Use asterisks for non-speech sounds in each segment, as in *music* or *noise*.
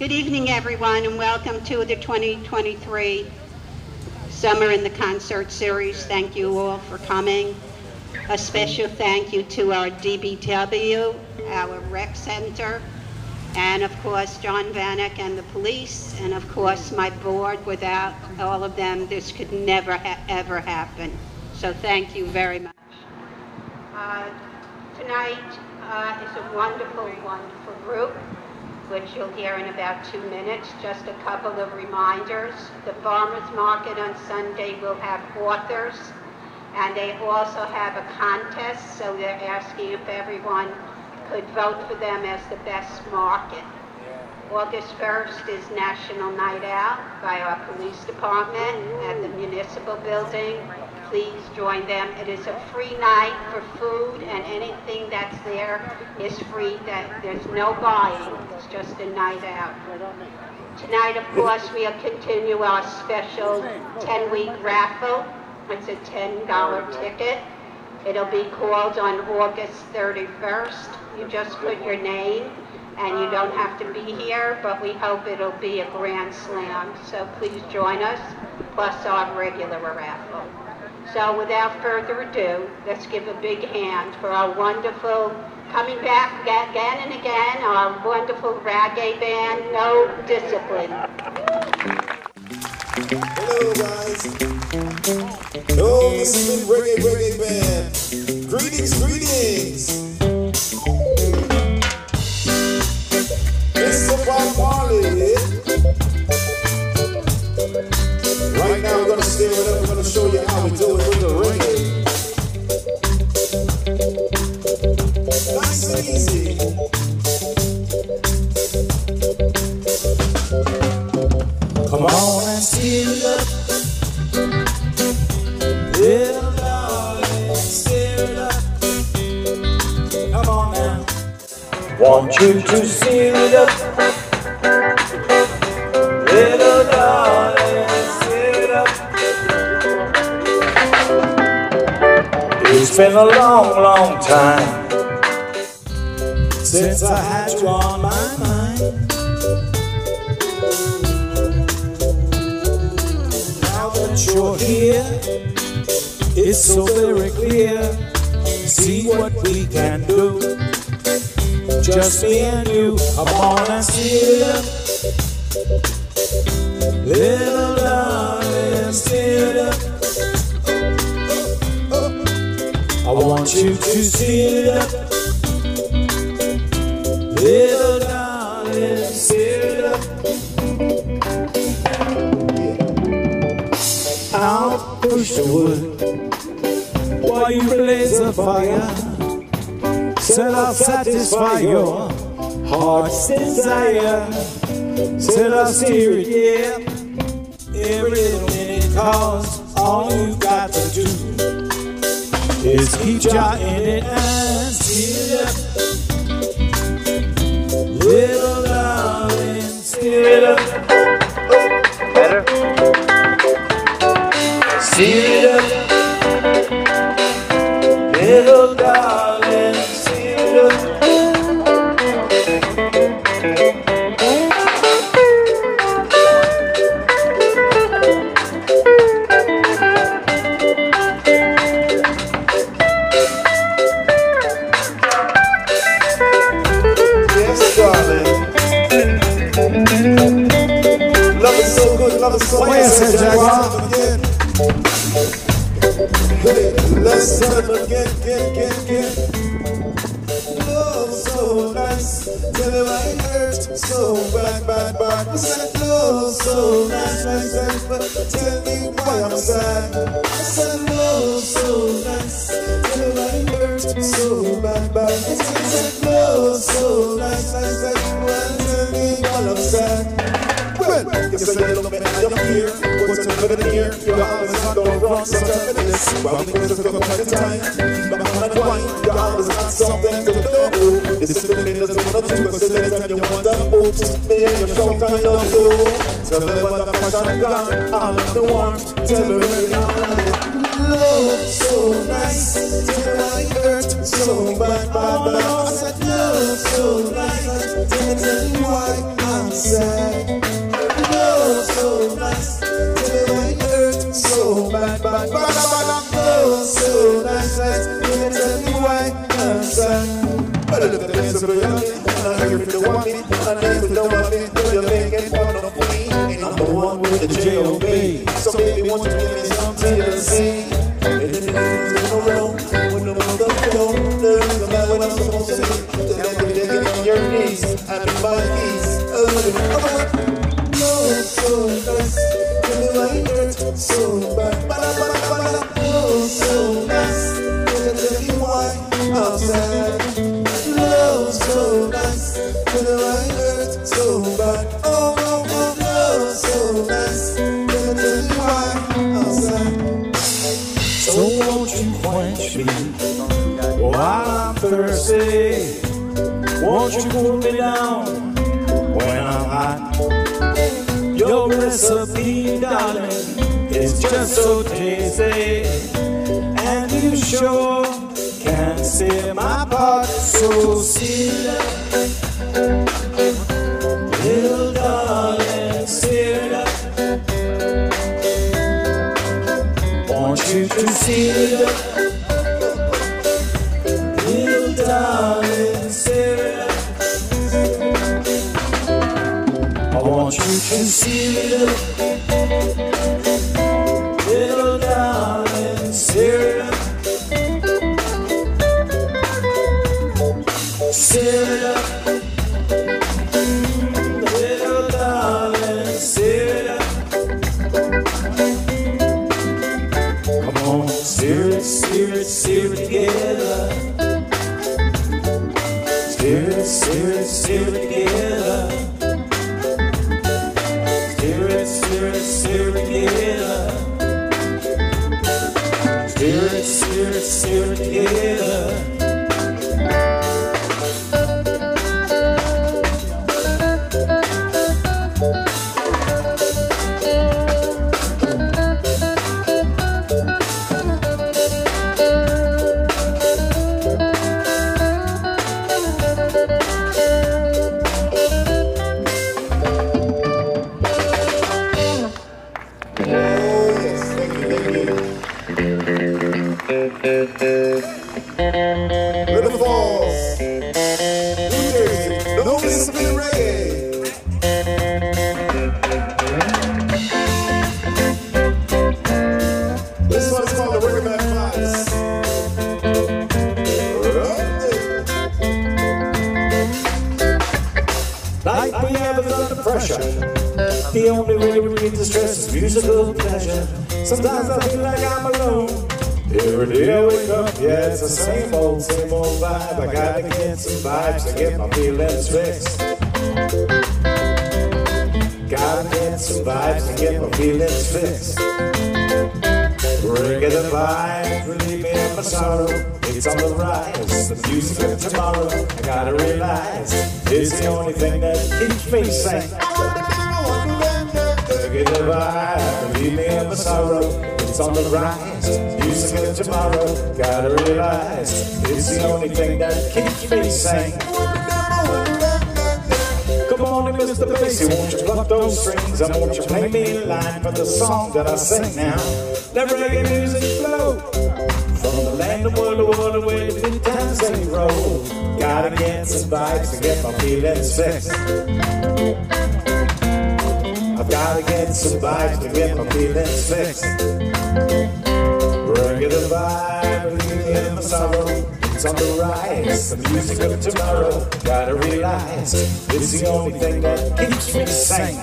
Good evening, everyone, and welcome to the 2023 Summer in the Concert Series. Thank you all for coming. A special thank you to our DPW, our rec center, and of course, John Vanek and the police, and of course, my board. Without all of them, this could never, ha- ever happen. So thank you very much. Uh, Tonight uh, is a wonderful, wonderful group, which you'll hear in about two minutes. Just a couple of reminders. The farmer's market on Sunday will have authors, and they also have a contest, so they're asking if everyone could vote for them as the best market. August 1st is National Night Out by our police department at the municipal building. Please join them. It is a free night for food and anything that's there is free. That There's no buying, it's just a night out. Tonight, of course, we'll continue our special 10-week raffle. It's a $10 ticket. It'll be called on August 31st. You just put your name and you don't have to be here, but we hope it'll be a grand slam. So please join us, plus our regular raffle. So without further ado, let's give a big hand for our wonderful, coming back again and again, our wonderful reggae band, No Discipline. Hello, guys. No Discipline Reggae Reggae Band. Greetings, greetings. Mr. Bob Marley. Gonna it up. We're gonna show you how we do it with the reggae. Nice and easy. Come on and up. Want you to steal it up. It's been a long, long time since I had you on my mind. Now that you're here, it's so very clear. See what we can do. Just me and you. Come on and see it. Little darling, it. I want you to steal it. Little darling, steal it. I'll push the wood while you blaze the fire. Said I'll satisfy your heart's desire. Said I'll steer it, yeah, every minute. Cause all you got to do is keep your in it and steer it up. Little darling, steer it up. Better? Steer it Tell me what got, the. Tell me love so nice till I hurt so bad, bad, bad. I said love so nice I tell you why I'm sad. Love so nice till I hurt so bad, bad, bad. Love so nice, I tell you why I'm sad. But look at the dance of the young, and I hear if you want me, and want recipe, darling, is just so tasty, and you sure can see my part. So it, little darling, it. Want you to seal it strings? I want you to play me a line for the song that I sing now. Let reggae music flow from the land of world to world where the good times roll. Gotta get some vibes to get my feelings fixed. I've gotta get some vibes to get my feelings fixed. Bring it a vibe, bring it my sorrow. It's on the rise, the music of tomorrow. Gotta realize it's the only thing that keeps me sane.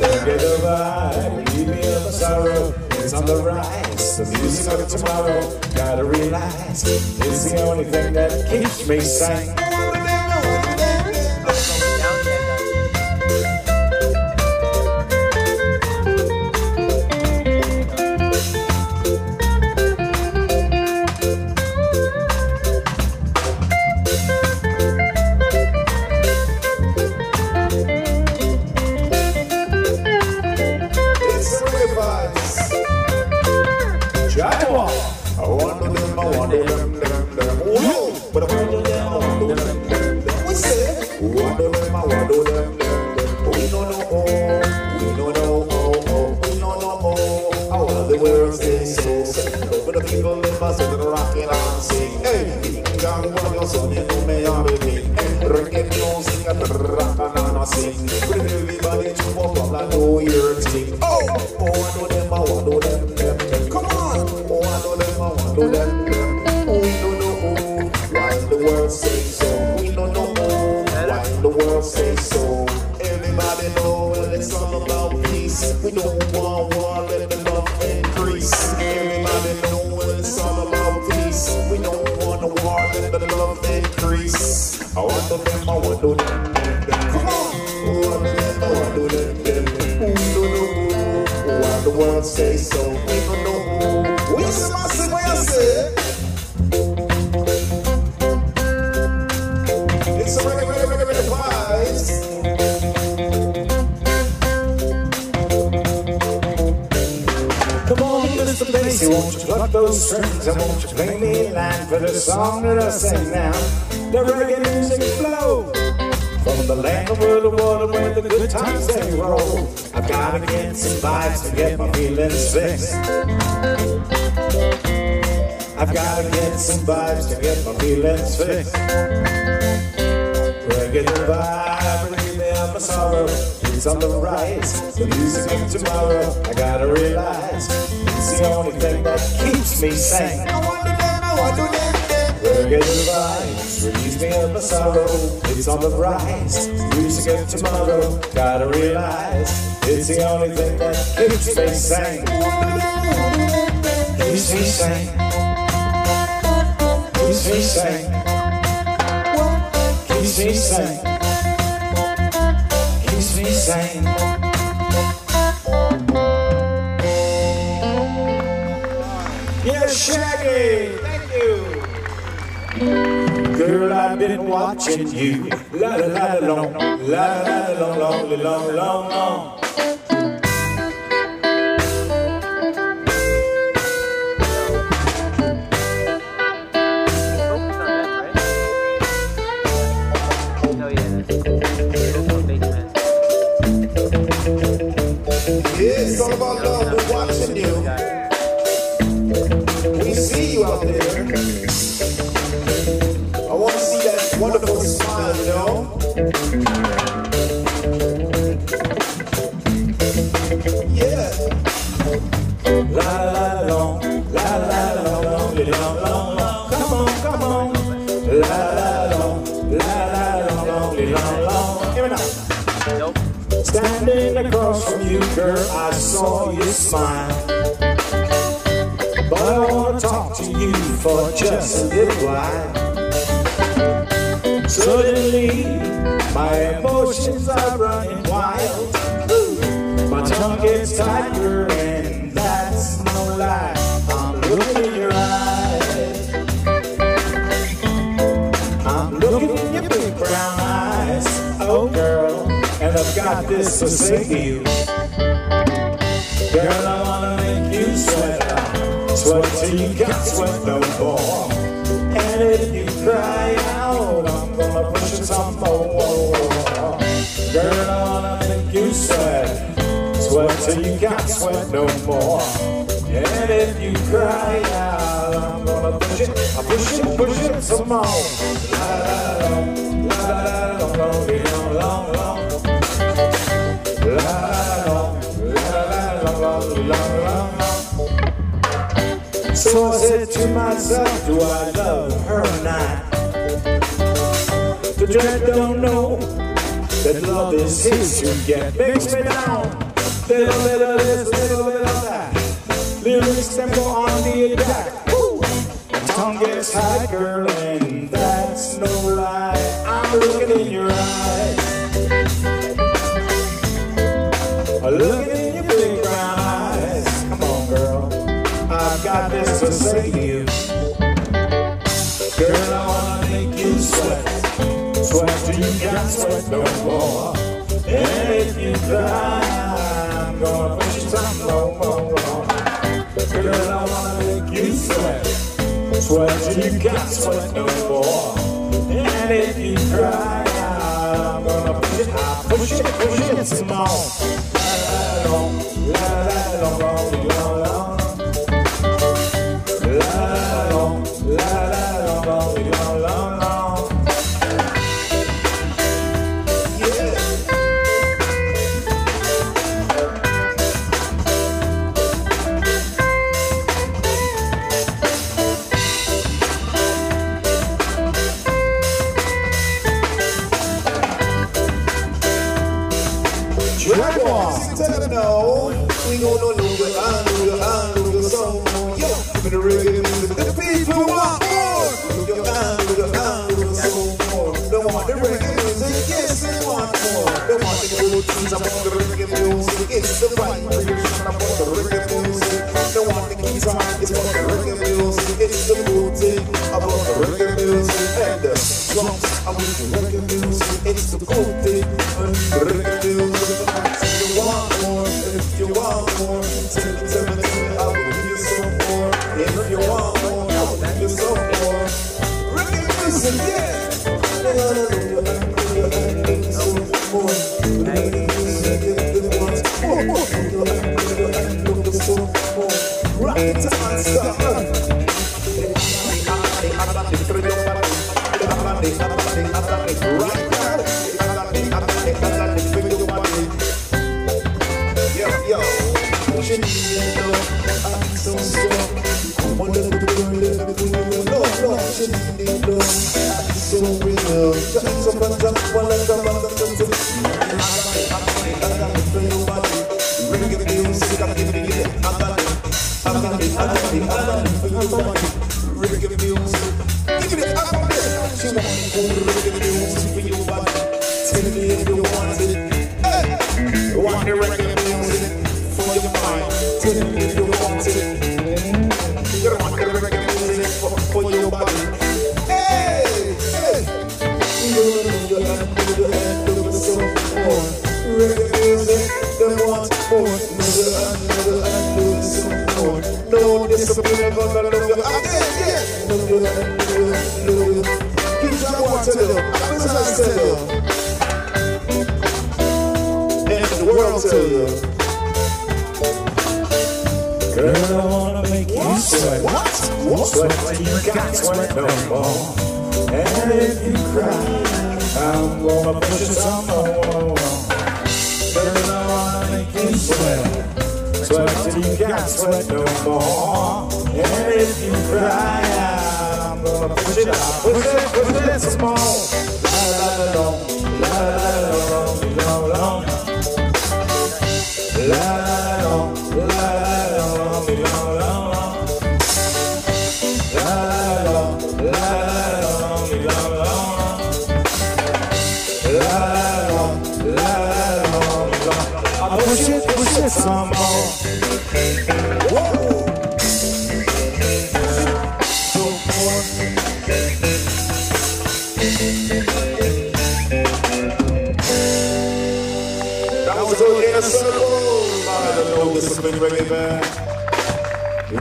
Bring it a vibe, leave me of sorrow. It's on the rise, the music of tomorrow. Gotta realize it's the only thing that keeps me sane. Sorrow. It's on the rise, music of tomorrow. Gotta realize it's the only thing that keeps me sane. Keeps me sane. Keeps me sane. Keeps me sane. Keeps me sane. Yes, Shaggy. Thank you. Girl, I've been watching you. La la la la long, la la la long, long, long, long, long. Standing across from you, girl, I saw you smile. But I wanna talk to you for just a little while. Suddenly, my emotions are running wild. My tongue gets tighter, and that's no lie. I'm looking in your eyes. I'm looking in your big brown eyes. Oh, girl, and I've got this to say to you. Girl, I wanna make you sweat. Out. Sweat till you can't sweat no more. And if you cry out, I'm gonna push it some more. Till sweat no more. And if you cry out, I'm gonna push it, I push it, push it some more. So I said to myself, do I love her or not? The dread don't know that love is his to get. Makes me down. Little bit of this, little bit of that. Lyrics them go on the attack. Woo! My tongue gets tight, girl, and that's no lie. I'm looking in your eyes. I'm looking in your big brown eyes. Come on, girl. I've got this to say to you. Girl, I wanna make you sweat. Sweat till you can't sweat no more. And if you cry, I'm gonna push I wanna make you sweat. Sweat you can't sweat no more. And if you cry, I'm gonna push it, I push it, push it some more. La la la la. La la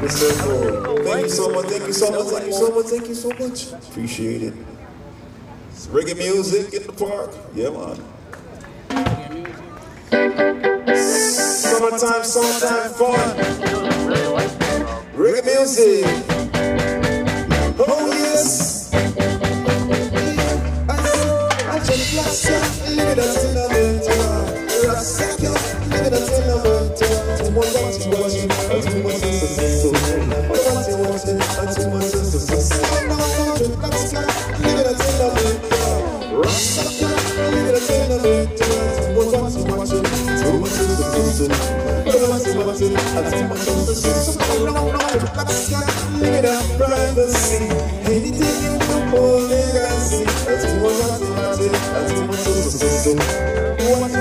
Thank you so much. Thank you so much. Thank you so much. Thank you so much. Appreciate it. It's reggae music in the park. Yeah, man. Summertime, summertime fun. Reggae music. Oh yes. I Anything you want, let us see. That's too much, that's too much, that's too much.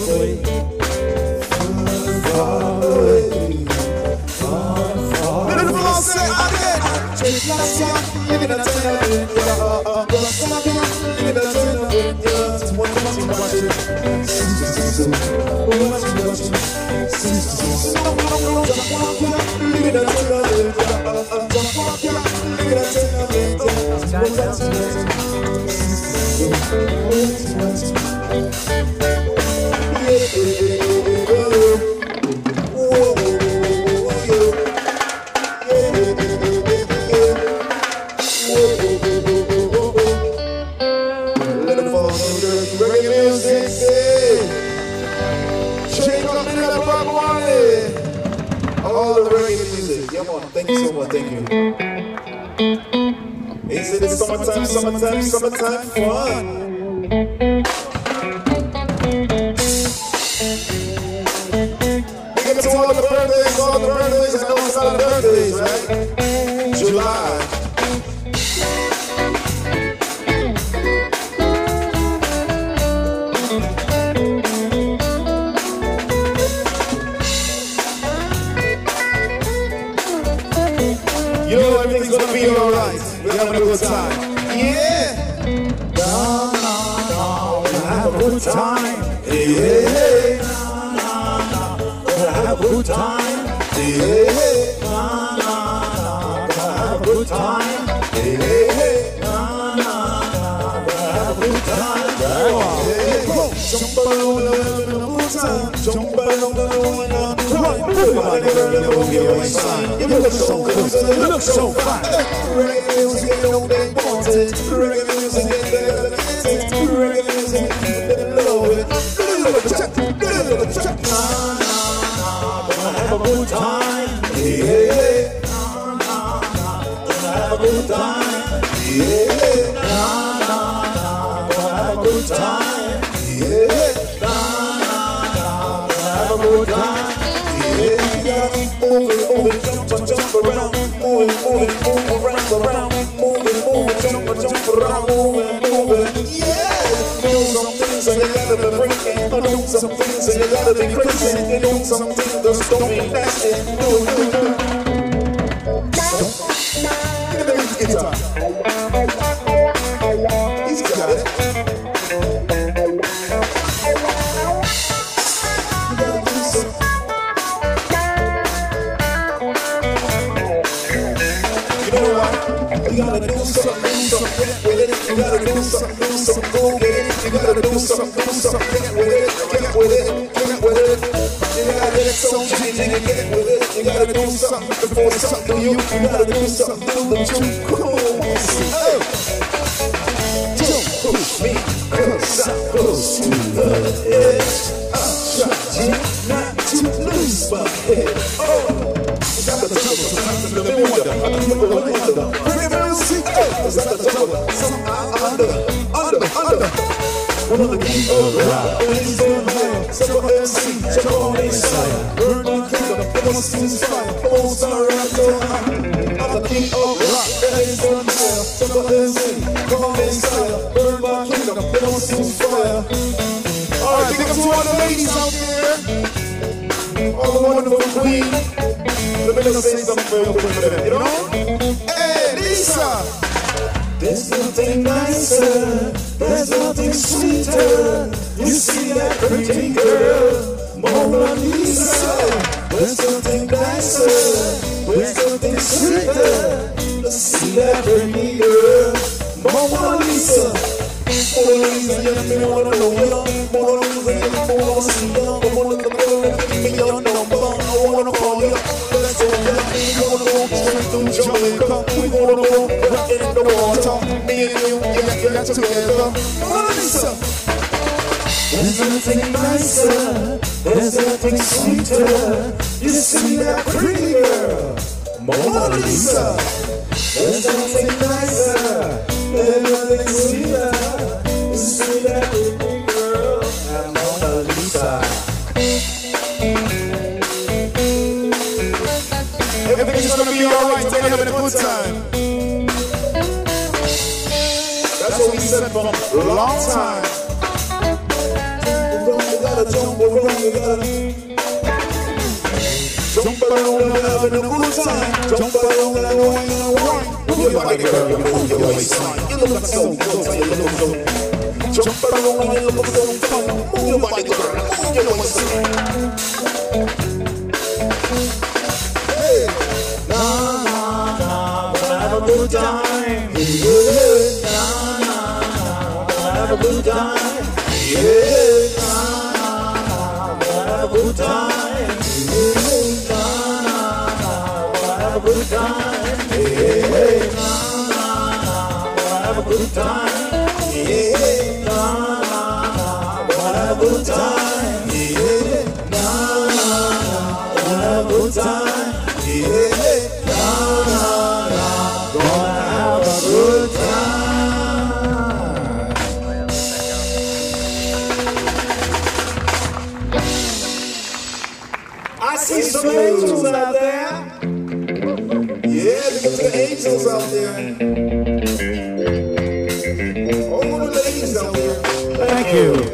far far, away, far away. Summertime, fun. You gotta get it so cheap and you get with it. You gotta do something before something to you. You gotta do something to the truth. Oh. Don't push me, I'm close to the edge. I'm not to lose my head. Oh. That? Sometimes I. I oh, that? Somehow under, under, under. One of the king of rock. He's in the man. Several MC. Check on inside. Burn the kingdom. Fire. I'm so high. I'm the king of rock. He's man. Several MC. Come on. Burn fire. All right, big up to all the ladies out there. All the wonderful queen. Let me just say something for you, you know? Hey, Lisa! There's nothing nicer, there's nothing sweeter. You see that pretty girl, Mona Lisa. There's nothing nicer, there's nothing sweeter. See that pretty girl, Mona Lisa. Mona Lisa, you me wanna know you. Mona Lisa, you me wanna see you. Mona Lisa, give me your number, I wanna call you. Let's go, wanna go to to Jamaica. We gonna go rock in the water. Yeah, together. Lisa. There's nothing nicer, there's nothing sweeter. You see that pretty girl, Mona Lisa. There's nothing nicer, there's nothing sweeter. You see that pretty girl, Mona Lisa. Everything's gonna be alright, they're having a good time. For a long time. You gotta jump around, you gotta jump around and having a. Jump around girl, you move your waistline. You look so good, you look so. Jump around and you look so fun. Move your body, girl, move your waistline. Hey, na na na, gonna have good time. Time. Yeah, see some angels out there. Yeah, at the angels out there. All the ladies out there. Thank you.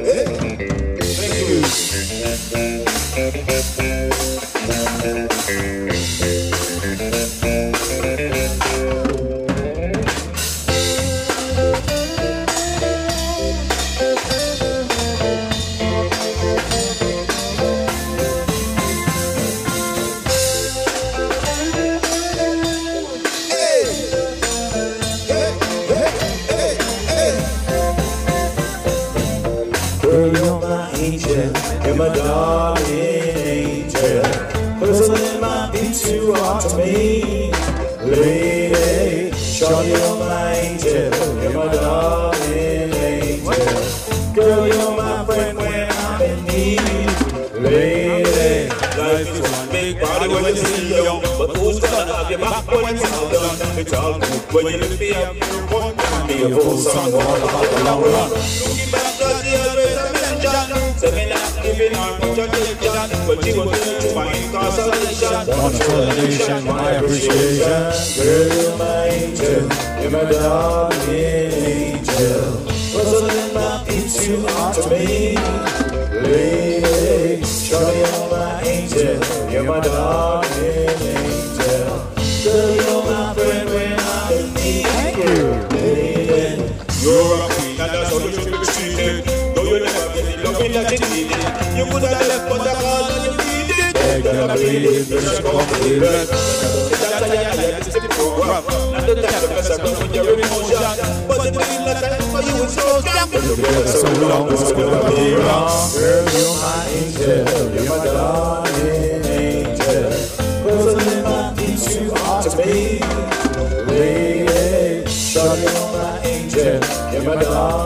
It's all good when you me up You want to be a full song all about the long run Looking back at the mention Say me not giving her much attention But she was doing to my incarceration Wonderful nation, my appreciation. Girl, my angel, you're my darling angel. Wasn't it might be too hard to me, lady? Sure, you're my angel, you're my darling never like you needed You could have left but I called and you needed Beg and plead, just come feel it. That's why I like this the program Not the time to mess around with your emotion But the real time for you is so strong Together so long, it's gonna be wrong. Girl, you're my angel, you're my darling angel. Wasn't it might be too hard to be, lady? Sure, you're my angel, you're my darling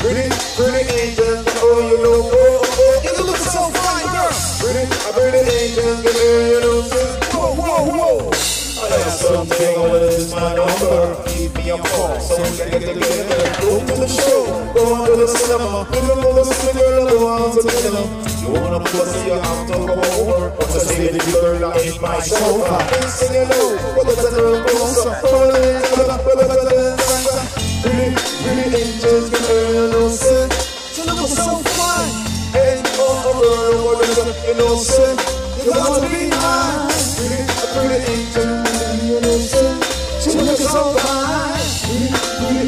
Pretty, pretty angels, oh, you know, oh, oh, you look so fine, girl. Pretty, a pretty angel, you know say, whoa, whoa, whoa. I have something this my number. Me a call, so we can get together. Go to the show, go on to the cinema. If you know the skinny girl, go on to the cinema. You wanna pussy, you have to go over. But to see the girl that my sofa. Sing it low, but the girl goes up. Really, really angels, You got to be angel, you know, so fine.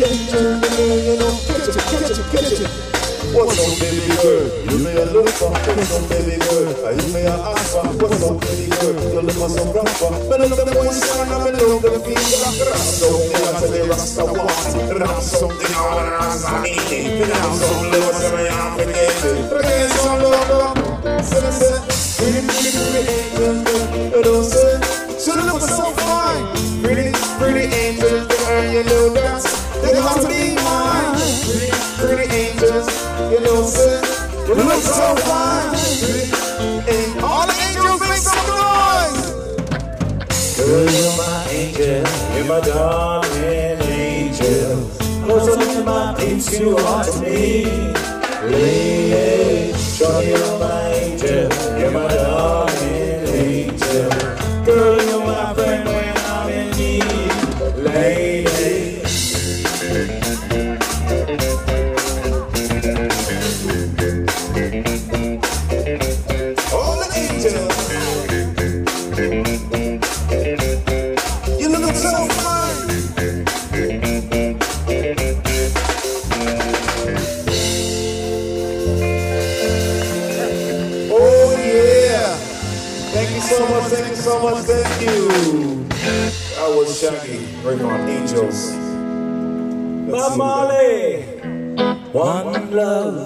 Angel, you know, catch it, catch it, catch it. What's baby girl? You look for what's baby girl? A ask for what's baby girl? You look at the son, I'm in love with the want the rasta want. Something say. So fine. And all the angels make some noise. Girl, you're my angel, you're my darling angel. Close up to my peeps, you are to me. Lady, you're my angel, you're my darling Shaggy, on angels. Bob Marley. One love,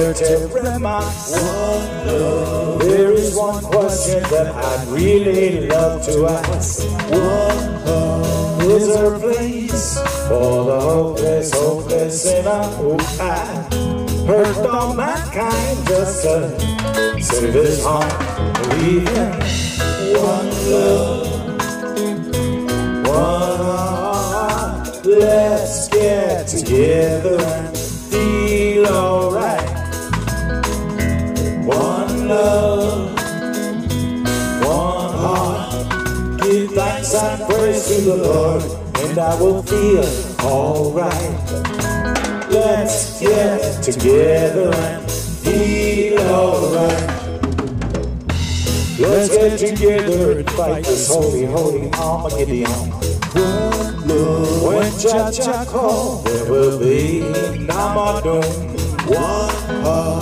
There is one question that I'd really love to ask. Is there a place for the hopeless, hopeless sinner who I hurt all mankind just to save his heart? Believing one love, one heart. Let's get together love, one heart. Give thanks and praise to the Lord, and I will feel alright. Let's get together and feel alright. Let's get together and fight this holy, holy Armageddon. When Cha Cha call, there will be Namadon. One heart,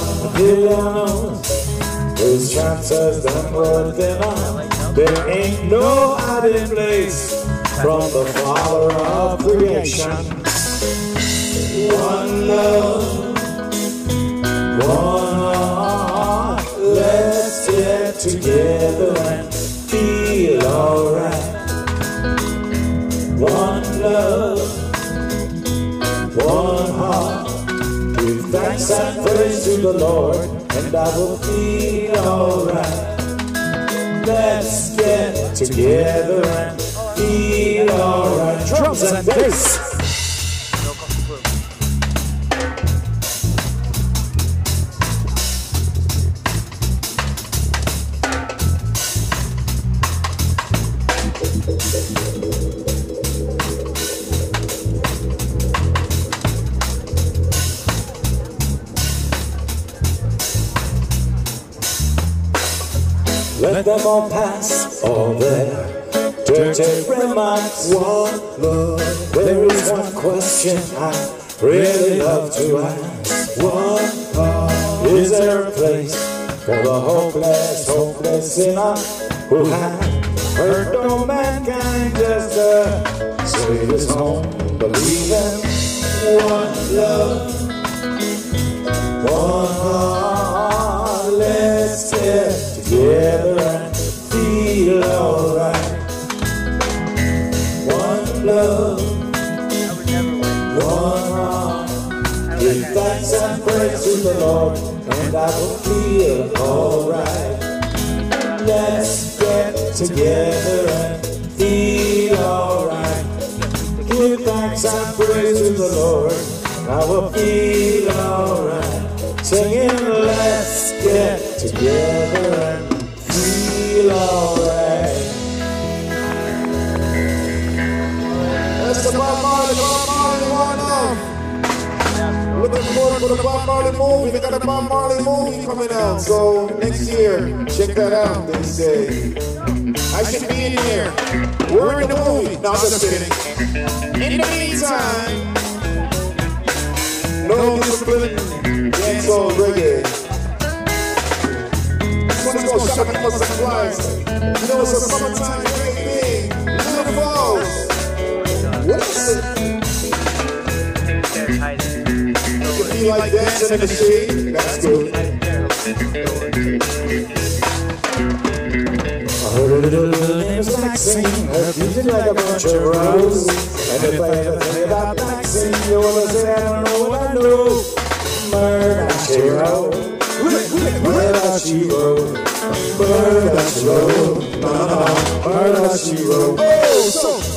There's chances that we're thinner. There ain't no hiding place from the Father of creation. One love, one heart. Let's get together and feel alright. One love, Give thanks praise to the Lord, and I will feel alright. Let's get together and feel alright. Drums and bass. Them all pass all their dirty remarks. One love. There is one question I really love to ask. One heart. Is there a place for the hopeless, hopeless sinner who had hurt no mankind just to save his home? Believing one love, and I will feel alright. Let's get together and feel alright. Give thanks and praise to the Lord, I will feel alright. Singing, let's get together and feel alright. That's the love. Looking forward to the Bob Marley movie. They got a Bob Marley movie coming out. So next year, check that out, they say. I should be in here. We're in the movie. No, I'm just kidding. In the meantime, no discipline, dancehall reggae. Let's go shopping for supplies. You know it's a summertime You like dancing in the shade? That's good. I heard a little name's Maxine, her music like a bunch of roses. And if I ever you about Maxine, you will say I don't know what I know. Murder she wrote, murder she wrote, murder she wrote, no no no, murder she wrote.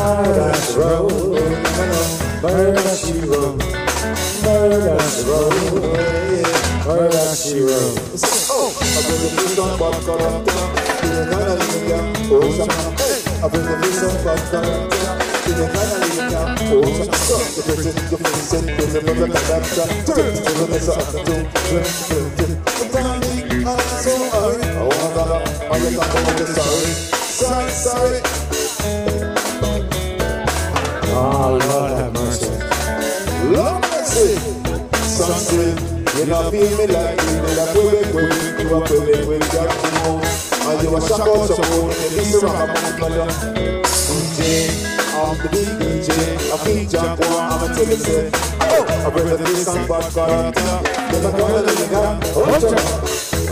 Paradise Road, Paradise Road, Paradise Road, Paradise Road. Oh, I'm so I I'm I'm sorry, sorry, sorry. Oh, Lord have mercy. Lord mercy. Some say, you not feel me like you, you not quick, quick, quick, you are quick, quick, got to know. And you are shock out some more, and this is rock, I'm gonna DJ, I'm the big DJ, I feel jump one, I'm a tell you say, oh, I bring the this and bad character, then I this and then I the oh,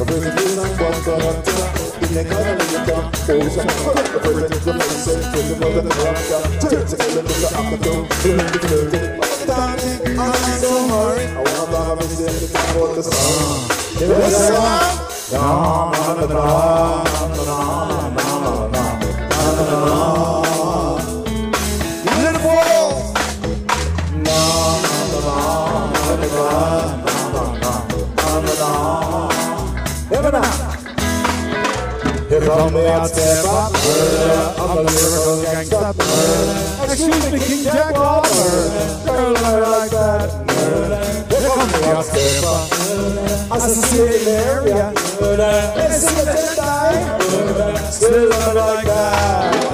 I bring the this and bad character, ne karanlıkta you, Na na na na na na na not. Call me out, step. I'm a lyrical gangster. Excuse me, King Jack Oliver. Girl, I like that. Call me out, step up. I'm Sicilian area. Listen to die. Still I like that.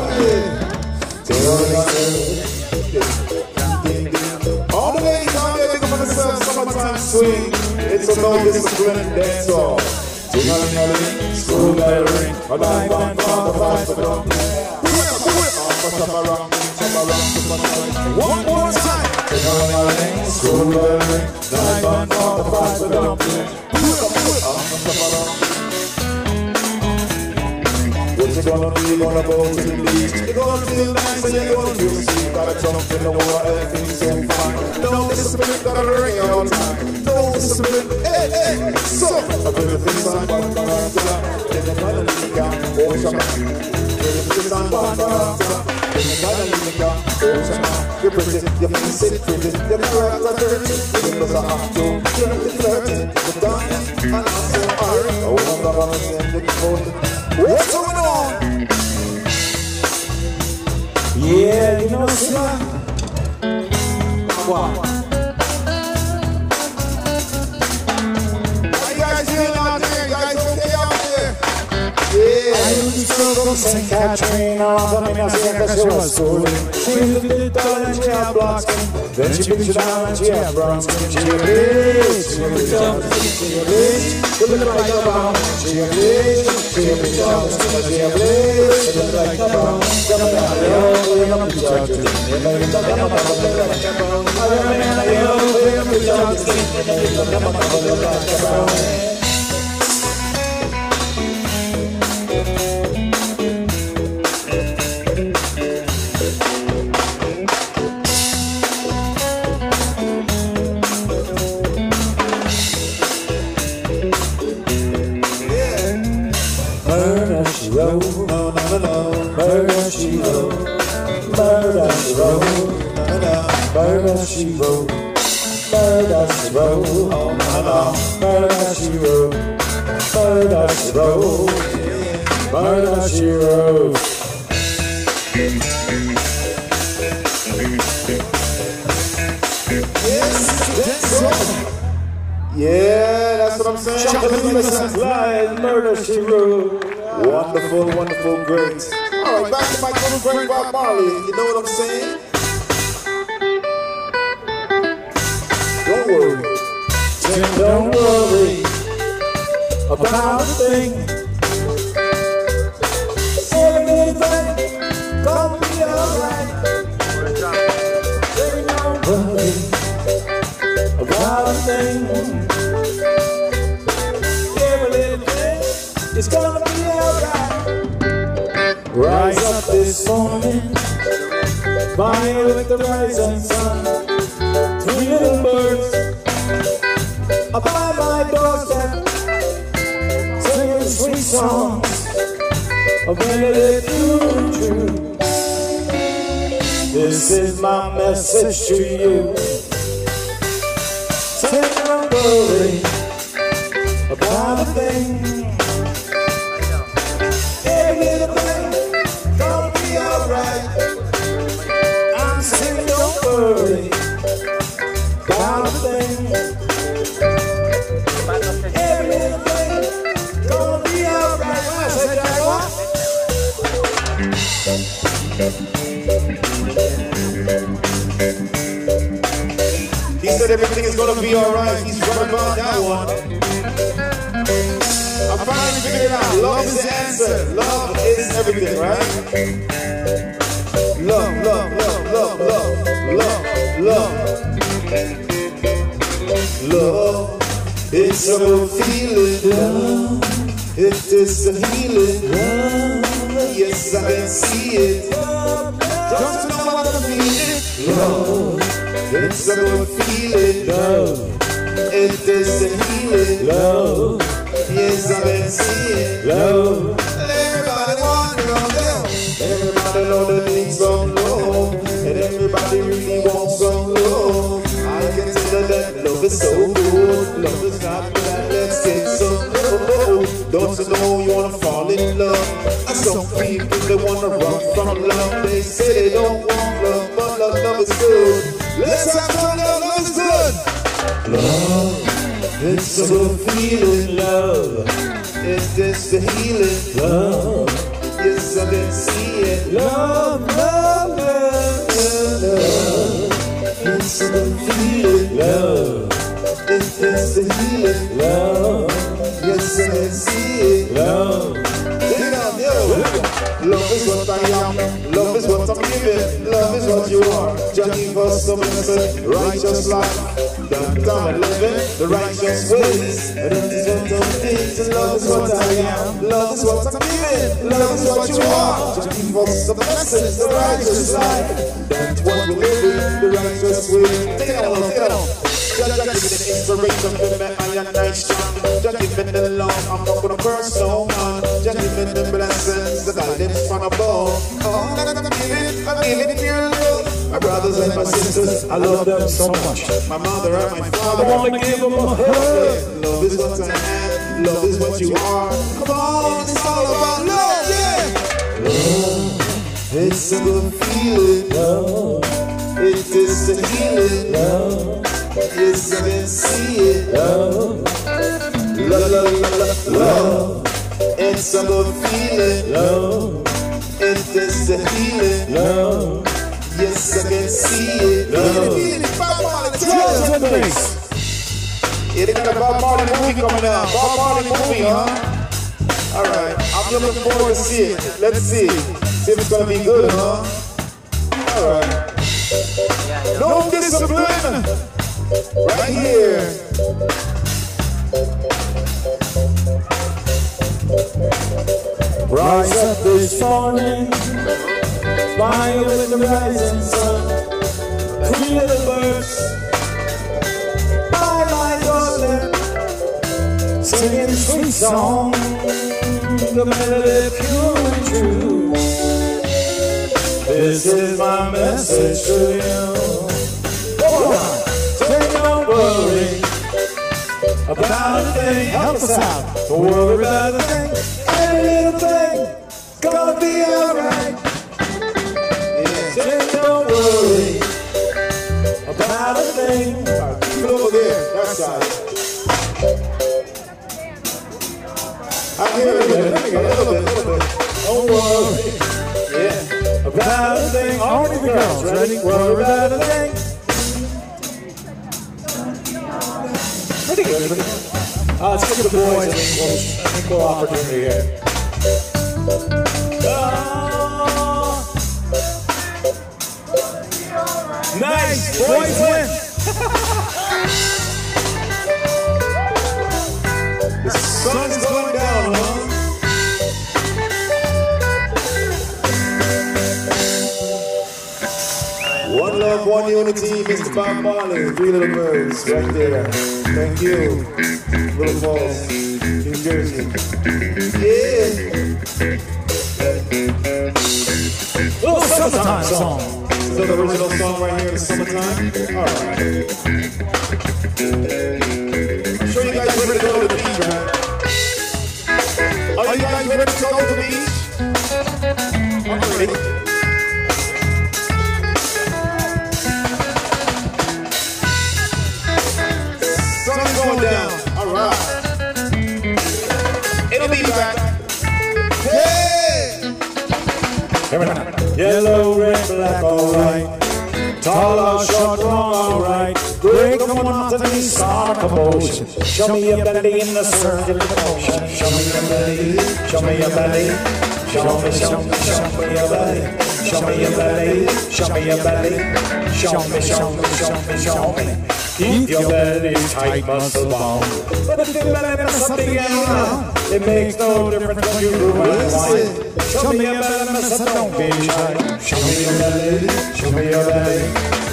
All the way down swing. It's a no discipline dance off originally School diary And I'm back on the bicycle One more time. Originally School diary And I'm back on the bicycle it's gonna be gonna go to the beach. You're gonna feel nice and you're gonna feel sweet. Gotta jump in the water, everything's so fine. Don't miss gotta ring on time. Don't miss a minute, hey, hey. So, I'm put a face on Bonanza. Then I got a nigga, oh, shama. Put a face on Bonanza. Then I got a nigga, oh, shama. You're pretty, your You're pretty. Your girls are dirty, pretty. You're hot pretty. You're flirty, you're done, and I'm so sorry. I wanna love you, you're What's going on? Yeah, you know. What? How you? Yeah. I used to go to St. Katrina, but I'm not sure that's your story. She used to do that she a bitch. She look like a brown. She a bitch, she a bitch, she a bitch. She look like a brown. Come on, yo, we gonna be judged. Come on, come on, come wrote, oh, no, no, murder she wrote, murder she wrote, murder she wrote. Yeah, that's what I'm saying. Lies, murder she wrote. Wonderful, wonderful, great. All right, back to my little great Bob Marley. You know what I'm saying? Don't worry. Tim, don't worry about a thing. Gonna be alright. Don't worry about a thing. Gonna be alright. Rise up this morning, by with the rising sun. Three little birds by my doorstep, singing sweet songs of melody true, true. This is my message to you. Take don't worry about a thing. Everything is gonna be alright. He's right about that one. I finally figured it out. Love is the answer. Love is everything, right? Love, love, love, love, love, love, love. Love, it's a feeling. Love, it is a healing. Love, yes, I can see it. It's a good feeling, love. It is a healing, love. Yes, I can see it, love. Everybody want to them. Everybody know the things some love, and everybody really wants some love. I can tell that love is so good. Love is not bad. Let's get some love. Don't you know you wanna fall in love? Some people they wanna run from love. They say they don't want love, but love, love is good. Let's have fun, oh, love, love is good. Love, it's a feeling, love. It's just a healing, love. Yes, I can see it. Love, love, love, love. It's a feeling, love. It's just a healing, love. Yes, I can see it, love. Love is what I am, love is what I'm giving, love is what you are. Johnny for some innocent, righteous life. Done, done, living the righteous ways. And it is what I'm thinking, love is what I am, love is what I'm giving, love is what you are. Johnny for some blessings, the righteous life. That's what we live in, the righteous way. Take it out, take it out. Jah give me the inspiration to me I am night strong. Jah give me the love, I'm not gonna curse no man. Jah give me the blessings, the guidance from above. Oh, I'm giving, I'm giving pure. My brothers and my sisters, I love them so much. My mother and my father, I wanna give them a hug. Love is what I am, love is what you are. Come on, it's all about love, yeah. Love, it's a good feeling, love. It is a healing, love. Yes, I can see it. Love, love, love, love, love. It's a good feeling. Love, It is a healing. love, can see it. Love. It, Bob Marley, tell drums us. and bass. Yeah, they got a Bob Marley movie coming out. Bob Marley movie, huh? All right, I'm looking forward to see it. Let's see. See if it's gonna be good, huh? All right. No discipline. Right here. Rise up this morning, fly with the rising sun. Hear the birds by my doorstep, singing sweet song, the melody pure and true. This is my message to you. Hold on, say don't worry about a thing. Help us out. Don't worry about a thing. Every little thing gonna be alright. Yeah. Don't worry about a thing. Right, keep it over there. That side. I hear it. Let me get a little bit, a little bit. Don't worry Yeah. about a thing. All the girls ready? Worry about a thing. Pretty good. Uh, let's get the boys an equal opportunity here. Boys win. The sun is going down, huh? One love, one unity, Mr. Bob Marley, Three Little Birds, right there. Thank you. Little Falls, New Jersey. Yeah. Little summertime song. That the original song right here in the summertime? Alright. I'm sure you guys ready to go to the beach, right? Are you guys ready to go to the beach? I'm ready. Sun is going down. Alright. It'll be back. Hey! Yellow, black, alright. Tall or short, long, alright. Break the monotony, start a commotion. Show me your belly in the circular motion. Show me your belly, show me your belly. Show me, show me, show me your belly. Show me your belly, show me your belly. Show me, show me, show me, show me. Keep your belly tight, muscle bound. But if your belly mess up again, it makes no difference when you move and wine. Show me your belly, mess up, don't be shy. Show me your belly, show me your belly.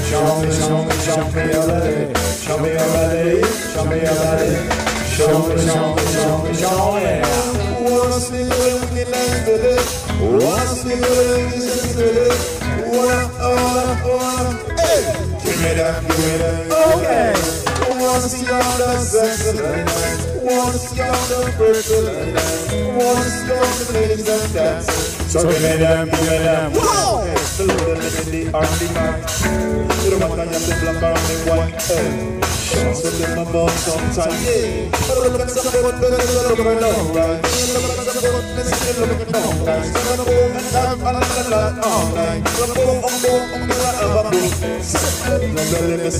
Show me, show me, show me your belly. Show me your belly, show me your belly. Show me, show me, show me, show me. That, that. Wanna see the sexy ladies. Wanna see the pretty. Wanna see the ladies and dancing. So give me them, give me them. Wow! The little lady the mic. Little one on the black the white. Shots them about. Yeah. To the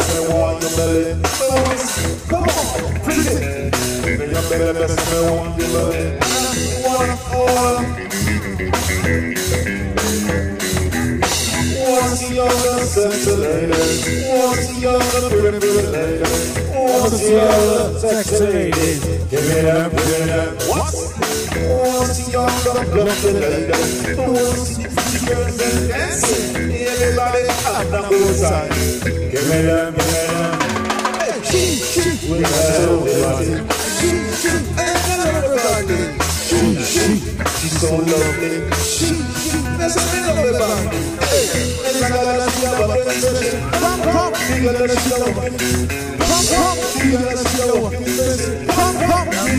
me, want. Come on, me, want. All the sexy ladies. Wanna see all the pretty, pretty. Wanna see all the sexy ladies. Give me them, give me them. What? All the lovely ladies. Wanna see the girls and dancing. Everybody have a good time. Give me them, give me them. Hey, she, she, with her body. She, she, and everybody. She, she, she's so lovely. She, she, there's a little body. Hey, I gotta see her princess. Pump, pump, she gotta see her Pump, pump, she gotta see her Pump, pump, she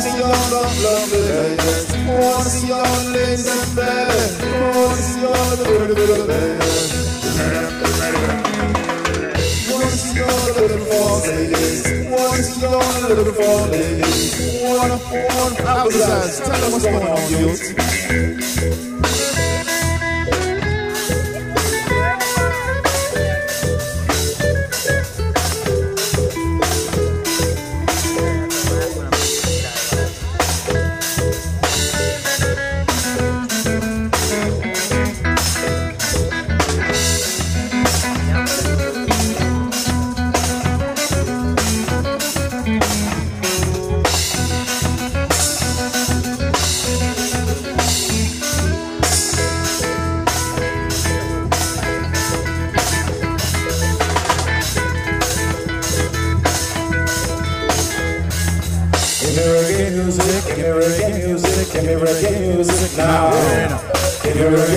see all the lovely ladies. Wanna see ladies and belly. Wanna see the pretty little ladies. The Little Falls ladies. See party's going a little falling. One, one, applesauce. Tell them what's going on, youth.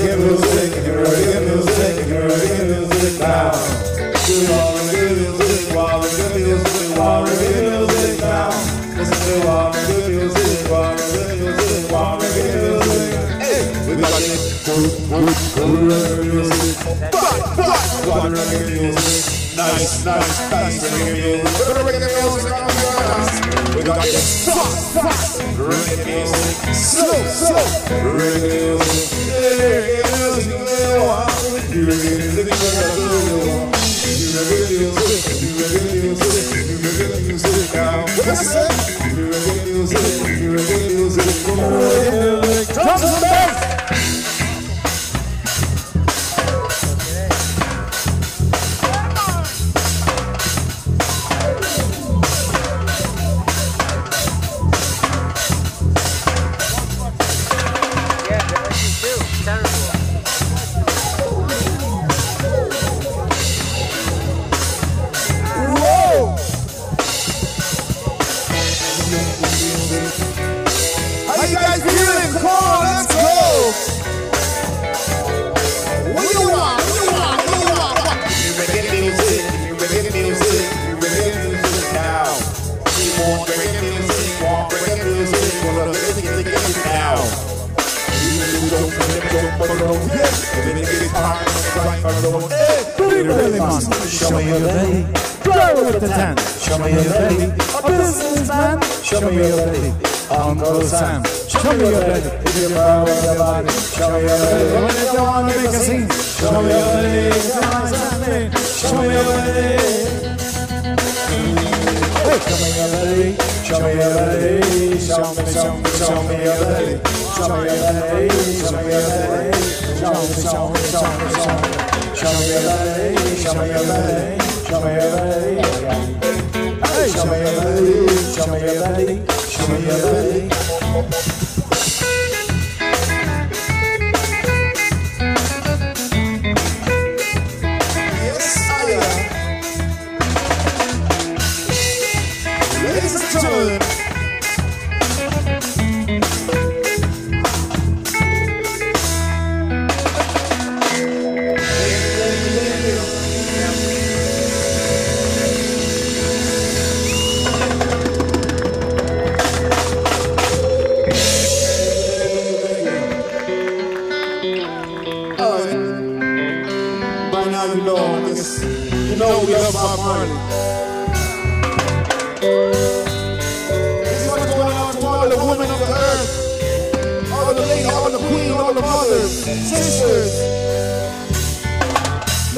Reggae music, reggae music, reggae music now. Me all reggae music, all reggae music, all reggae music now. Listen to all reggae music, all reggae music, all reggae music. Hey, we got it. Good, good, good reggae music. What reggae music? Nice, nice, nice oh yes. We got this fast, fast reggae music, slow, slow reggae music, reggae music. you want Reggae music, you want Reggae music, reggae music, reggae music. Reggae music,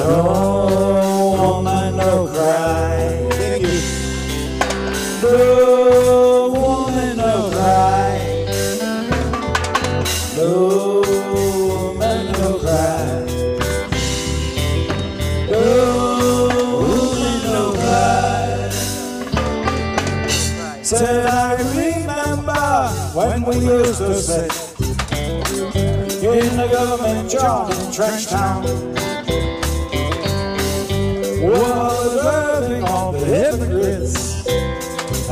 No woman, no cry. Thank. No woman, no cry. No woman, no cry. No woman, no cry. Said I remember when we used to sit in the government job in Trench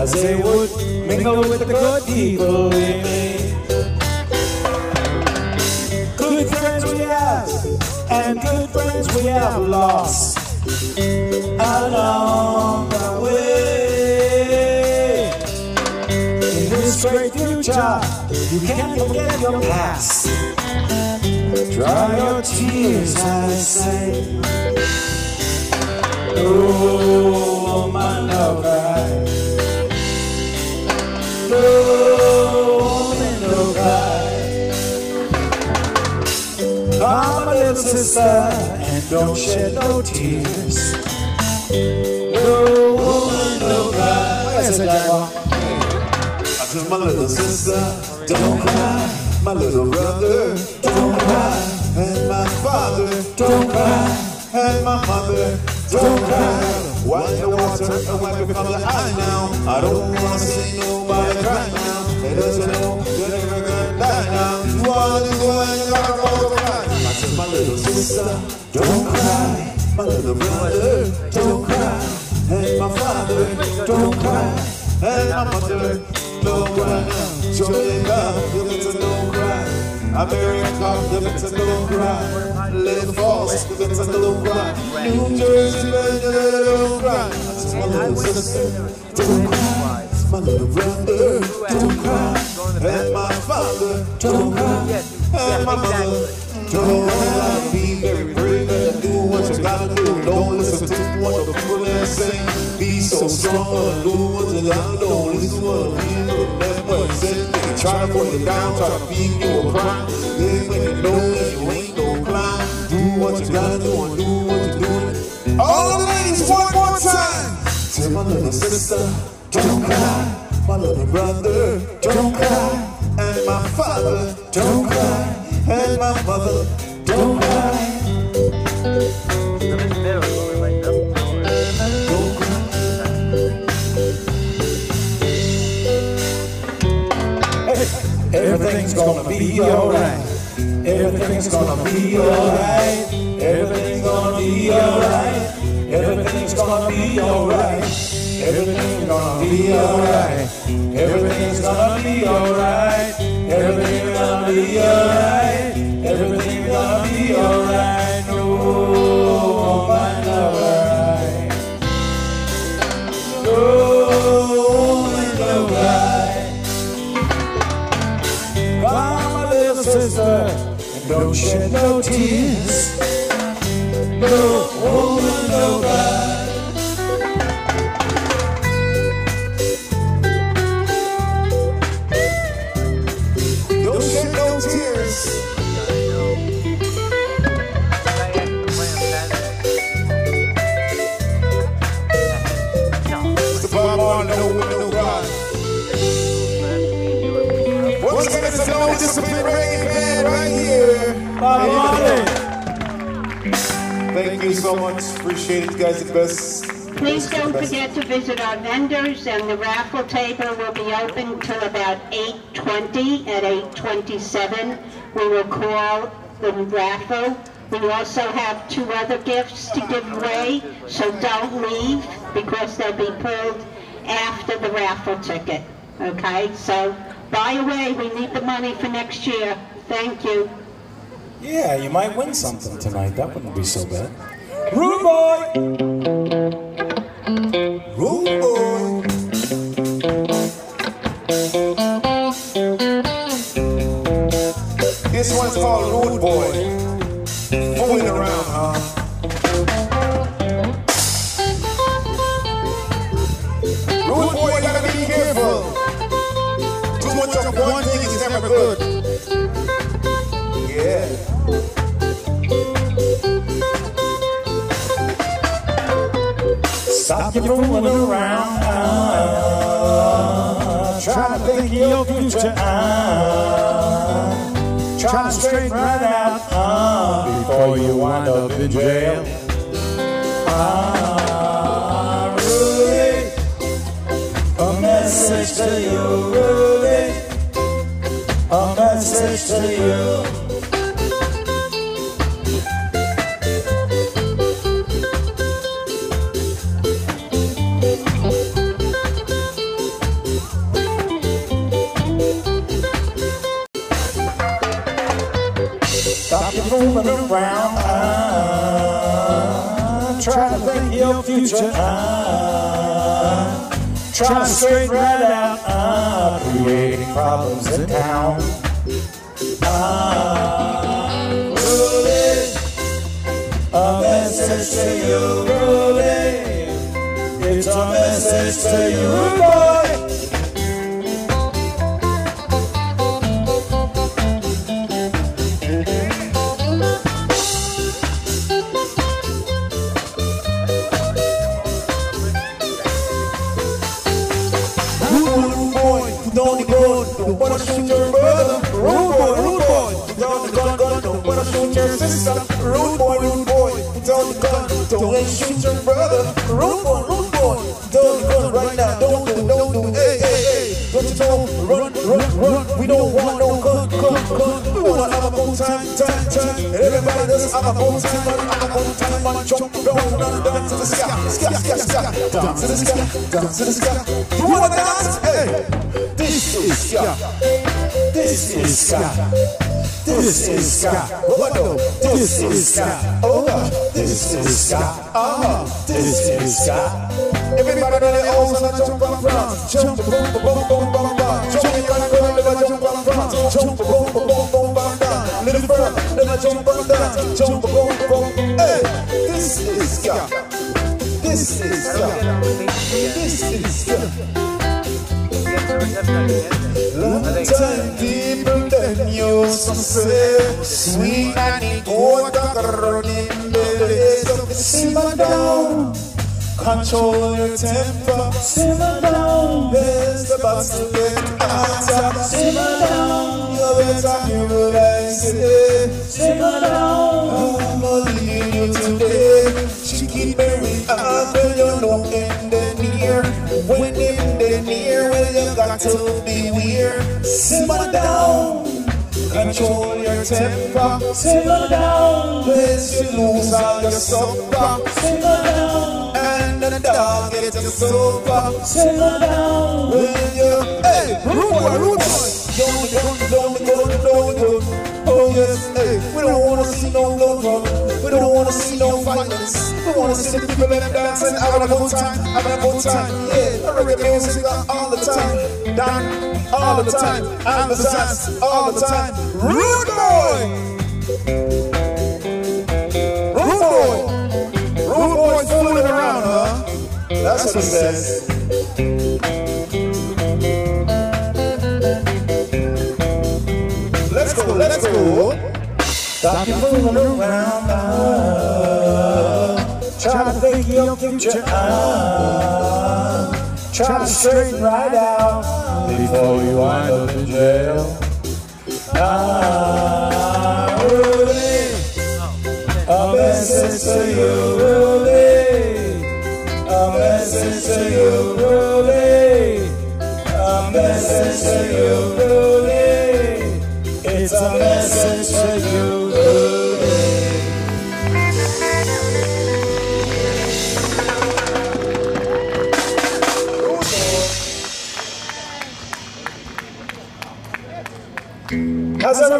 as they would mingle with the good people we meet. Good friends we have, and good friends we have lost along the way. In this great future, you can't forget your past. Dry your tears, I say. Oh, woman, no cry. Woman, no cry. Come, little sister, and don't shed no tears. No woman, no cry. Yes, Jaguar. I tell my little sister, don't cry. My little brother, don't cry. And my father, don't cry. And my mother, don't cry. Wipe the water and wipe it from the eye now. I don't wanna see nobody cry my little sister, don't cry. My little brother, don't cry. And my father, don't cry. And my mother, don't cry you don't cry. America, you don't cry. Lake Falls, you get don't cry. Don't cry. My little sister, don't cry. My little brother, don't cry. And my father, don't cry. And my mother, don't cry. Be very brave and do what you gotta do. Don't listen to what the people are saying. Be so strong and do what you gotta do. Don't listen to what the people that's what they. They try to put you down, try to feed you a crime. They make you know that you ain't no clown. Do what you gotta do and do what you're doing. All the ladies, one more time. Tell my little sister, don't cry. My little brother, don't cry. And my father, don't cry. And my mother, don't cry. Everything's gonna be alright. Everything's gonna be alright. Everything's gonna be alright. Everything's gonna be alright. Everything's gonna be alright. Everything's gonna be alright. Everything's gonna be alright. Everything's gonna be alright. No, I'm alright. No, ain't no right. Cry, my little sister, don't shed no tears. No woman, you so much. Appreciate it. You guys are the best. Please don't forget to visit our vendors, and the raffle table will be open till about 8:20. At 8:27, we will call the raffle. We also have two other gifts to give away, so don't leave because they'll be pulled after the raffle ticket. Okay, so buy away. We need the money for next year. Thank you. Yeah, you might win something tonight. That wouldn't be so bad. Rude boy! Rude boy. This one's called Rude Boy. Fooling around, huh? Stop you fooling around. Uh, try to think of your future. Uh, try to straighten right out uh, before you wind up in jail. Ah, Rudy, a message to you, Rudy. A message to you. Around. Uh, try to think your future. Uh, try to straighten right out. Uh, creating problems in town. Uh, Rudy, a message to you, Rudy. It's a message to you, boy. Sky, sky. Down to the sky, down to the sky. You wanna dance? Hey, this is sky. This is sky. This is sky. What no? This is sky. Oh, this is sky. Ah, this is sky. Everybody know the house and I jump and prance. Jump, boom, boom, boom, boom, boom, boom. Jump, can go and never jump and prance. Jump, boom, boom, boom, boom, boom. Little then I jump and dance. Jump, boom, boom. Hey, this is sky. This is. This is. Long time people then used say Sweet and gold running belly So simmer down Control your temper Simmer down There's the get hotter Simmer down You better realize it Simmer down I'm leaving you today up when you know in the near When in the near Well you got to be weird Simmer down Control your temper. Simmer down Lest you lose all your supper Simmer down And the dog gets your sofa Simmer down When you? Hey, rude boy, rude boy. The gun, down the gun Oh yes, hey, we don't wanna see no run We don't wanna see no violence wanna see the people them dancing Having a good time, having a good time Yeah, I reggae music all the time Dan, all the time And the dance, all the time Rude boy! Rude boy! Rude boy fooling around, huh? That's what he says Let's go, let's go. Stop your fooling around your out. Try to straighten right out before you wind up in jail. Ah, Rudy, a message to you, Rudy. A message to you, Rudy. A message to you, Rudy. It's a message to you,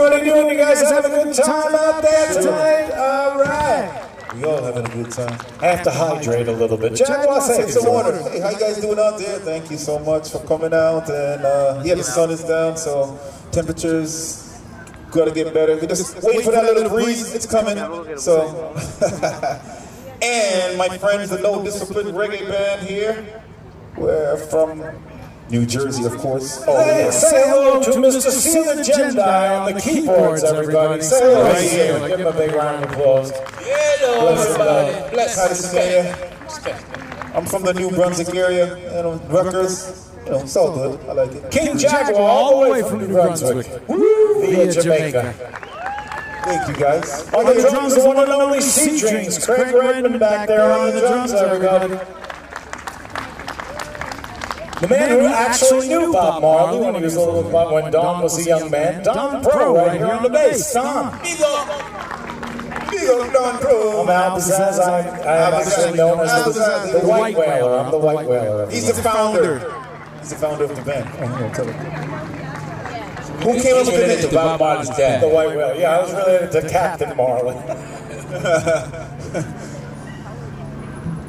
How's everybody doing? You guys having a good time out there tonight? All right. We all having a good time. I have to hydrate a little bit. Jack, what's Take some water. Hey, how you guys doing out there? Thank you so much for coming out. And uh, yeah, the sun is down, so temperatures gotta get better. We just wait for that little breeze. It's coming. So, *laughs* and my friends, the No Discipline Reggae Band here. We're from New Jersey, of course. Oh, Hey, yeah. say hello to Mr. Caesar Jedi on the keyboards, everybody. Say hello to him. Give him a big round of applause. Bless him, uh, Nice to you. I'm from the New Brunswick area, you know, Rutgers. You know, it's all good. I like it. King Jaguar, all the way from New Brunswick. Via Jamaica. Thank you, guys. On the drums, the one and only Sea Dreams. Craig Random back there on the drums, everybody. The man who actually knew Bob Marley when he was a little, when Don was a young man. Don Pro right here on the bass. Don. Big up. Big up, Don Pro. I'm Alcazaz. I, uh, I am actually known as the, the White Whaler. I'm the White Whaler. He's the founder. He's the founder of the band. Who came up with the name? Bob Marley's The. White Whaler. Yeah, I was related to Captain Marley. *laughs*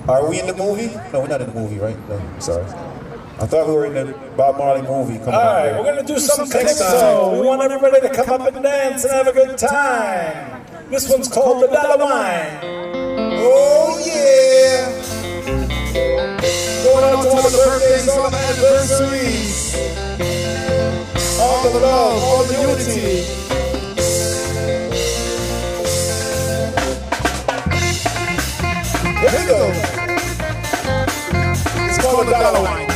Are we in the movie? No, we're not in the movie, right? No, sorry. I thought we were in the Bob Marley movie. Come All on. right, man. we're gonna do some calypso. We want everybody to come up and dance and have a good time. This one's called the Dollar Wine. Oh, yeah. Going out to all the birthdays, all the anniversaries. All the love, all the unity. Here we go. It's called the dollar wine.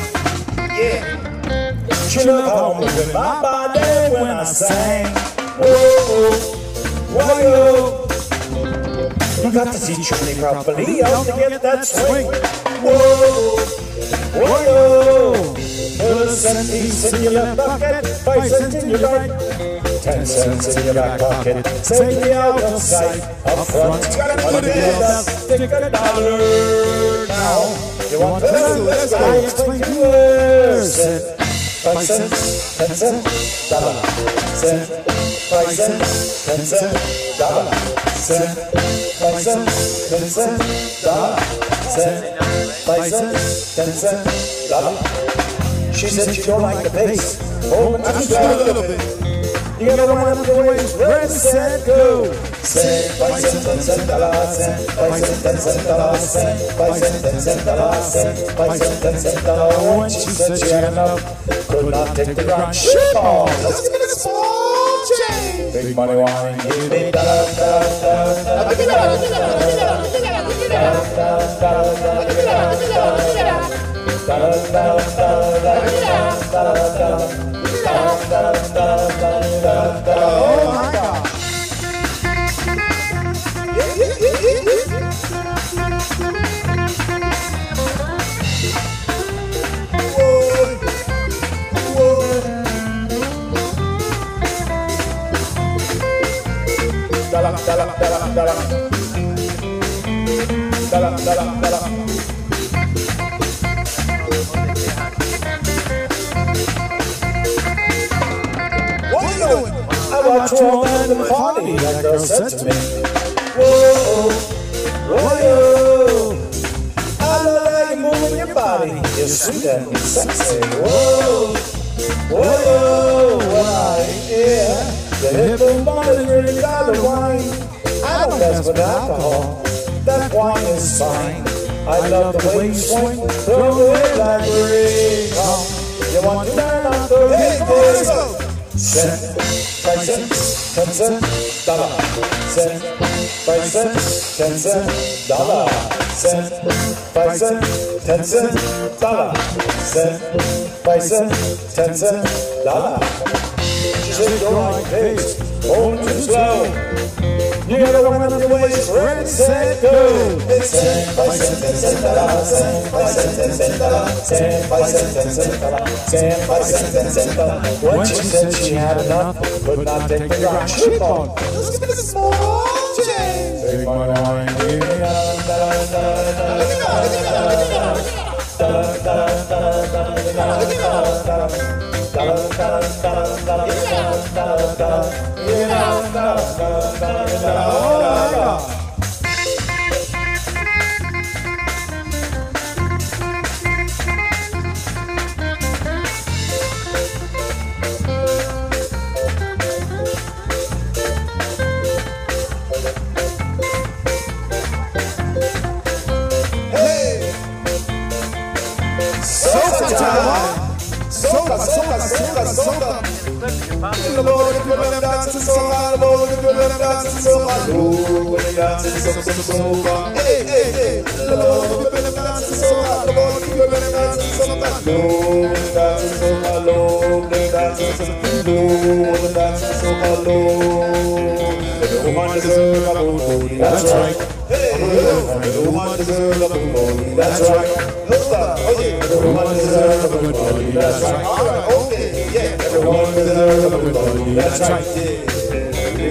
Yeah. you love how I'm moving my body when I sing. Whoa, whoa, yo. You got to teach me properly how to get that swing. Whoa, whoa, yo. Put a cent in your left pocket, five cents in your right. Ten cents in your back pocket, safely out of sight. Up front, on the head, stick a dollar now. You want to Let's go. I explain to you. Five cents, ten cents, dollar. Cent, five cents, ten cents, dollar. Cent, five cents, ten cents, dollar. Cent, five cents, ten cents, dollar. She said she don't like the bass. Oh, but Just a little bit. You gotta run the waves, ready, set, go. Cent, five cents, ten cents, dollar. Cent, five cents, ten cents, dollar. Cent, five cents, ten cents, dollar. Cent, five cents, ten cents, dollar. When she said she had enough, could not take the grind. Shit on. Let's give it a small change. Big money wine, give me dollar, dollar, dollar, dollar. Oh my God. Dollar, dollar, dollar, dollar. Dollar, dollar, dollar dalam dalam dalam dalam dalam dalam dalam I watched one at the party. That girl said to me, Whoa, whoa, I love how you moving your body. You're sweet and sexy. Whoa, whoa, why, yeah. The hip and body really got the wine. I don't mess with alcohol. That wine is fine. I love the way you swing, throw it like rain. You want to learn how to Hey, on, this? go. Cent, ten cents, dollar. Cent, five cents, ten cents, dollar. Cent, five cents, ten cents, dollar. She said, don't like hold too slow. You gotta run up your waist, ready, set, go. Ten cents, dollar. Cent, five cents, ten cents, dollar. Cent, five cents, ten cents, dollar. Cent, five cents, ten cents, dollar. When she said she had enough, could not take the grind. Chip on. Let's give it a small change. Big money wine, give me a dollar, dollar, dollar. Oh my God. Soca. Lord, when they dancing soca, soca, soca. Hey, hey, hey! The Lord, the them dancing soca, the Lord, the people them dancing soca. Lord, they dancing soca, Lord, they dancing soca, Lord, they dancing soca, Lord. The woman deserve a booty, that's right. The woman deserve a booty, that's right. Hold on, okay. The woman deserve a good booty, that's right. Everyone deserves a good booty, that's right.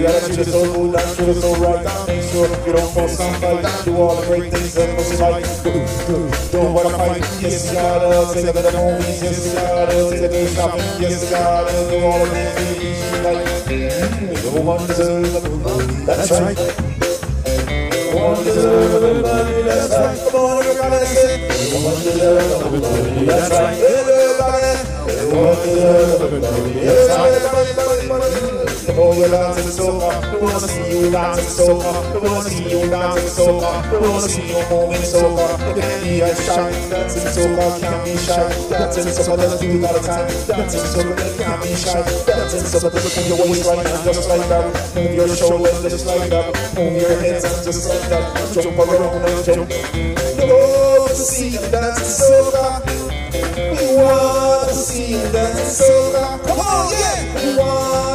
Gotta treat it so good, and treat it so right. Make sure you don't and fight. Do all the great things that must like. Don't wanna fight. Yes, gotta take it the movies. Yes, gotta take it to. Yes, gotta do all the things that you like. Mm, The woman deserves a booty, that's right. The woman deserves that's right. Come on, everybody, say. The woman deserves that's right. Everybody, the woman deserves good booty, that's right. Oh, you're dancing soca. We wanna see you dancing soca. We wanna see you dancing soca. We wanna see you moving soca. You can be a shine dancing soca. Can't be shy dancing soca. Let's do it all the time. Dancing soca. Can't be shy dancing soca. Just move your waist right now, just like that. Move your shoulders just like that. Move your hips just like that. Jump around and jump. Oh, to see them dance soca. We wanna see them dance soca. Come on, yeah. We wanna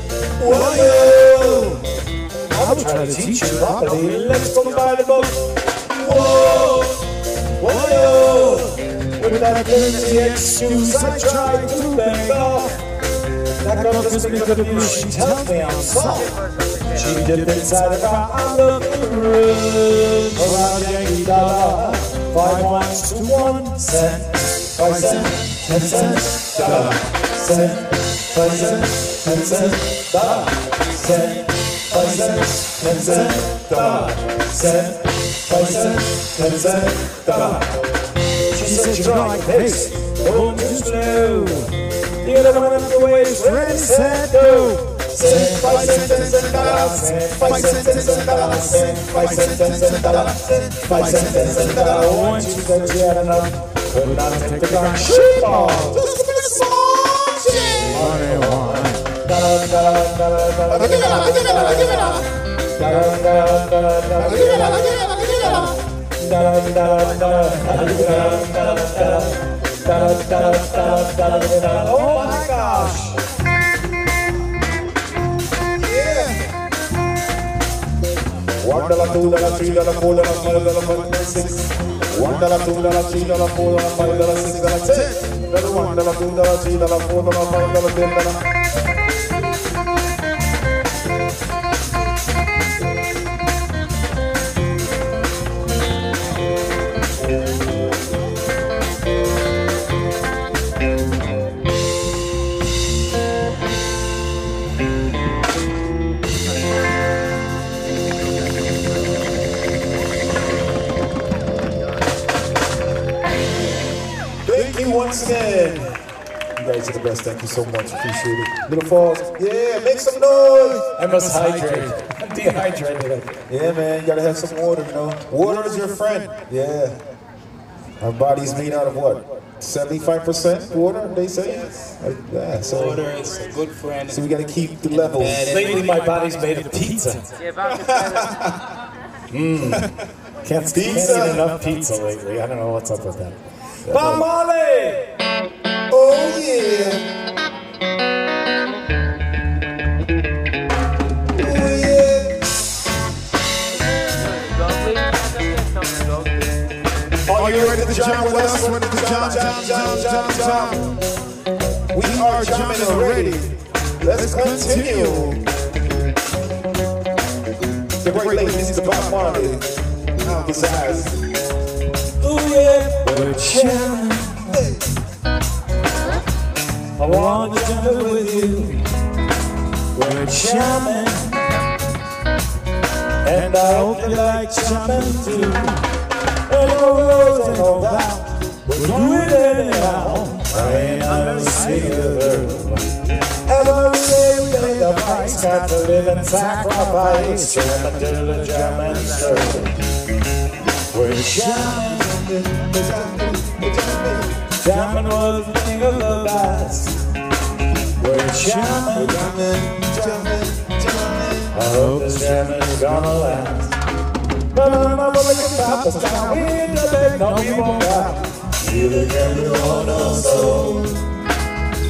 whoa, I'll trying to teach you properly. Let's go by the boat. Whoa, whoa, with that flimsy excuse I tried to beg off. That girl gives me good news, she tells me I'm soft. She dipped inside of her underwear, around Yankee dollar, five ones to one cent. Five cent, ten cent, dollar, cent, five cent, ten cent, dollar, cent, five cent, ten cent, dollar, cent, five cent, ten cent, dollar. She said she like this, going too slow. The other one of the waist, ready, set, go. Five cent, ten cent, dollar, cent, five cent, ten cent, dollar, cent, five cent, ten cent, dollar, cent, five cent, ten cent, dollar. Once she said she had enough. Could not take the ground. Shit ball. Oh my gosh. One dollar, two dollar, three dollar, four dollar, five dollar, six. One dollar, two dollar, three dollar, four dollar, five dollar, six dollar, ten. Another one dollar, two dollar, three dollar, best. Thank you so much. Appreciate it. Little Falls. Yeah, make some noise. I must hydrate. I'm *laughs* dehydrated. Yeah, man. You gotta have some water, you know. Water is your friend. Yeah. Our body's made out of what? 75% water, they say? Like, yeah, so, Water is a good friend. so we gotta keep the levels. Lately, my body's made of pizza. Yeah, about to say Can't, can't Pizza. eat enough pizza lately. I don't know what's up with that. Bob Marley! Oh, yeah. Oh, yeah. go, please. Come and go, please. Are you ready to jam with us? Ready to. We are jamming already. Let's continue. The great lady, Bob Marley. Now. Ooh, yeah. We're jamming. I want to jam with you. We're jamming. And I hope you like jamming too. Hello, Rose and all that. We're doing it anyhow. I ain't never seen a girl. Every day we pay the price, got to live and sacrifice. Jamming till the jamming We're jamming. Jamming was the thing of the past. We're jamming. I hope this jamming is gonna last. But I'm not gonna stop us down. We ain't the big, no, we won't die. You look everyone else so.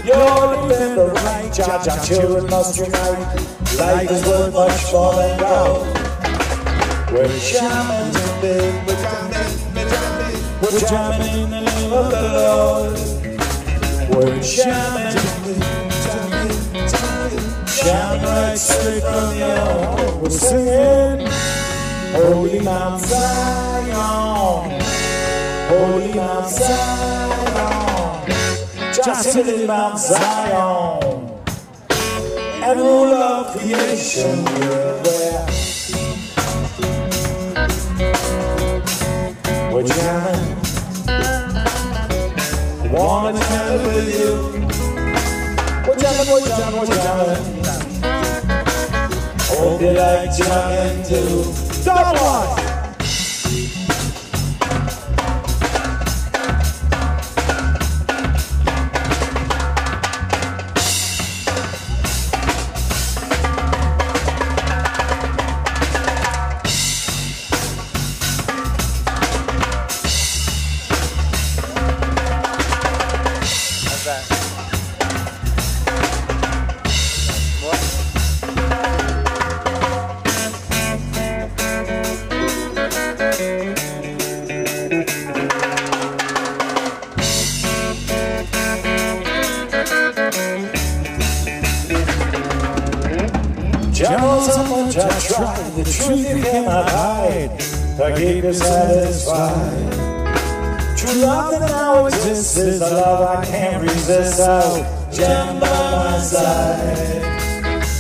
You're living the right, Jah Jah children must unite. Life is worth much more than gold. We're jamming, we're jamming, we're jamming in the name of the Lord. We're jamming, jamming right straight from the We're singing, Holy Mount Zion, Holy Mount Zion, just in Mount Zion, and rule of creation we're there. With you. We're jamming, we're jamming, we're jamming. Hope you like jamming too. Double one. Can't resist, by my side.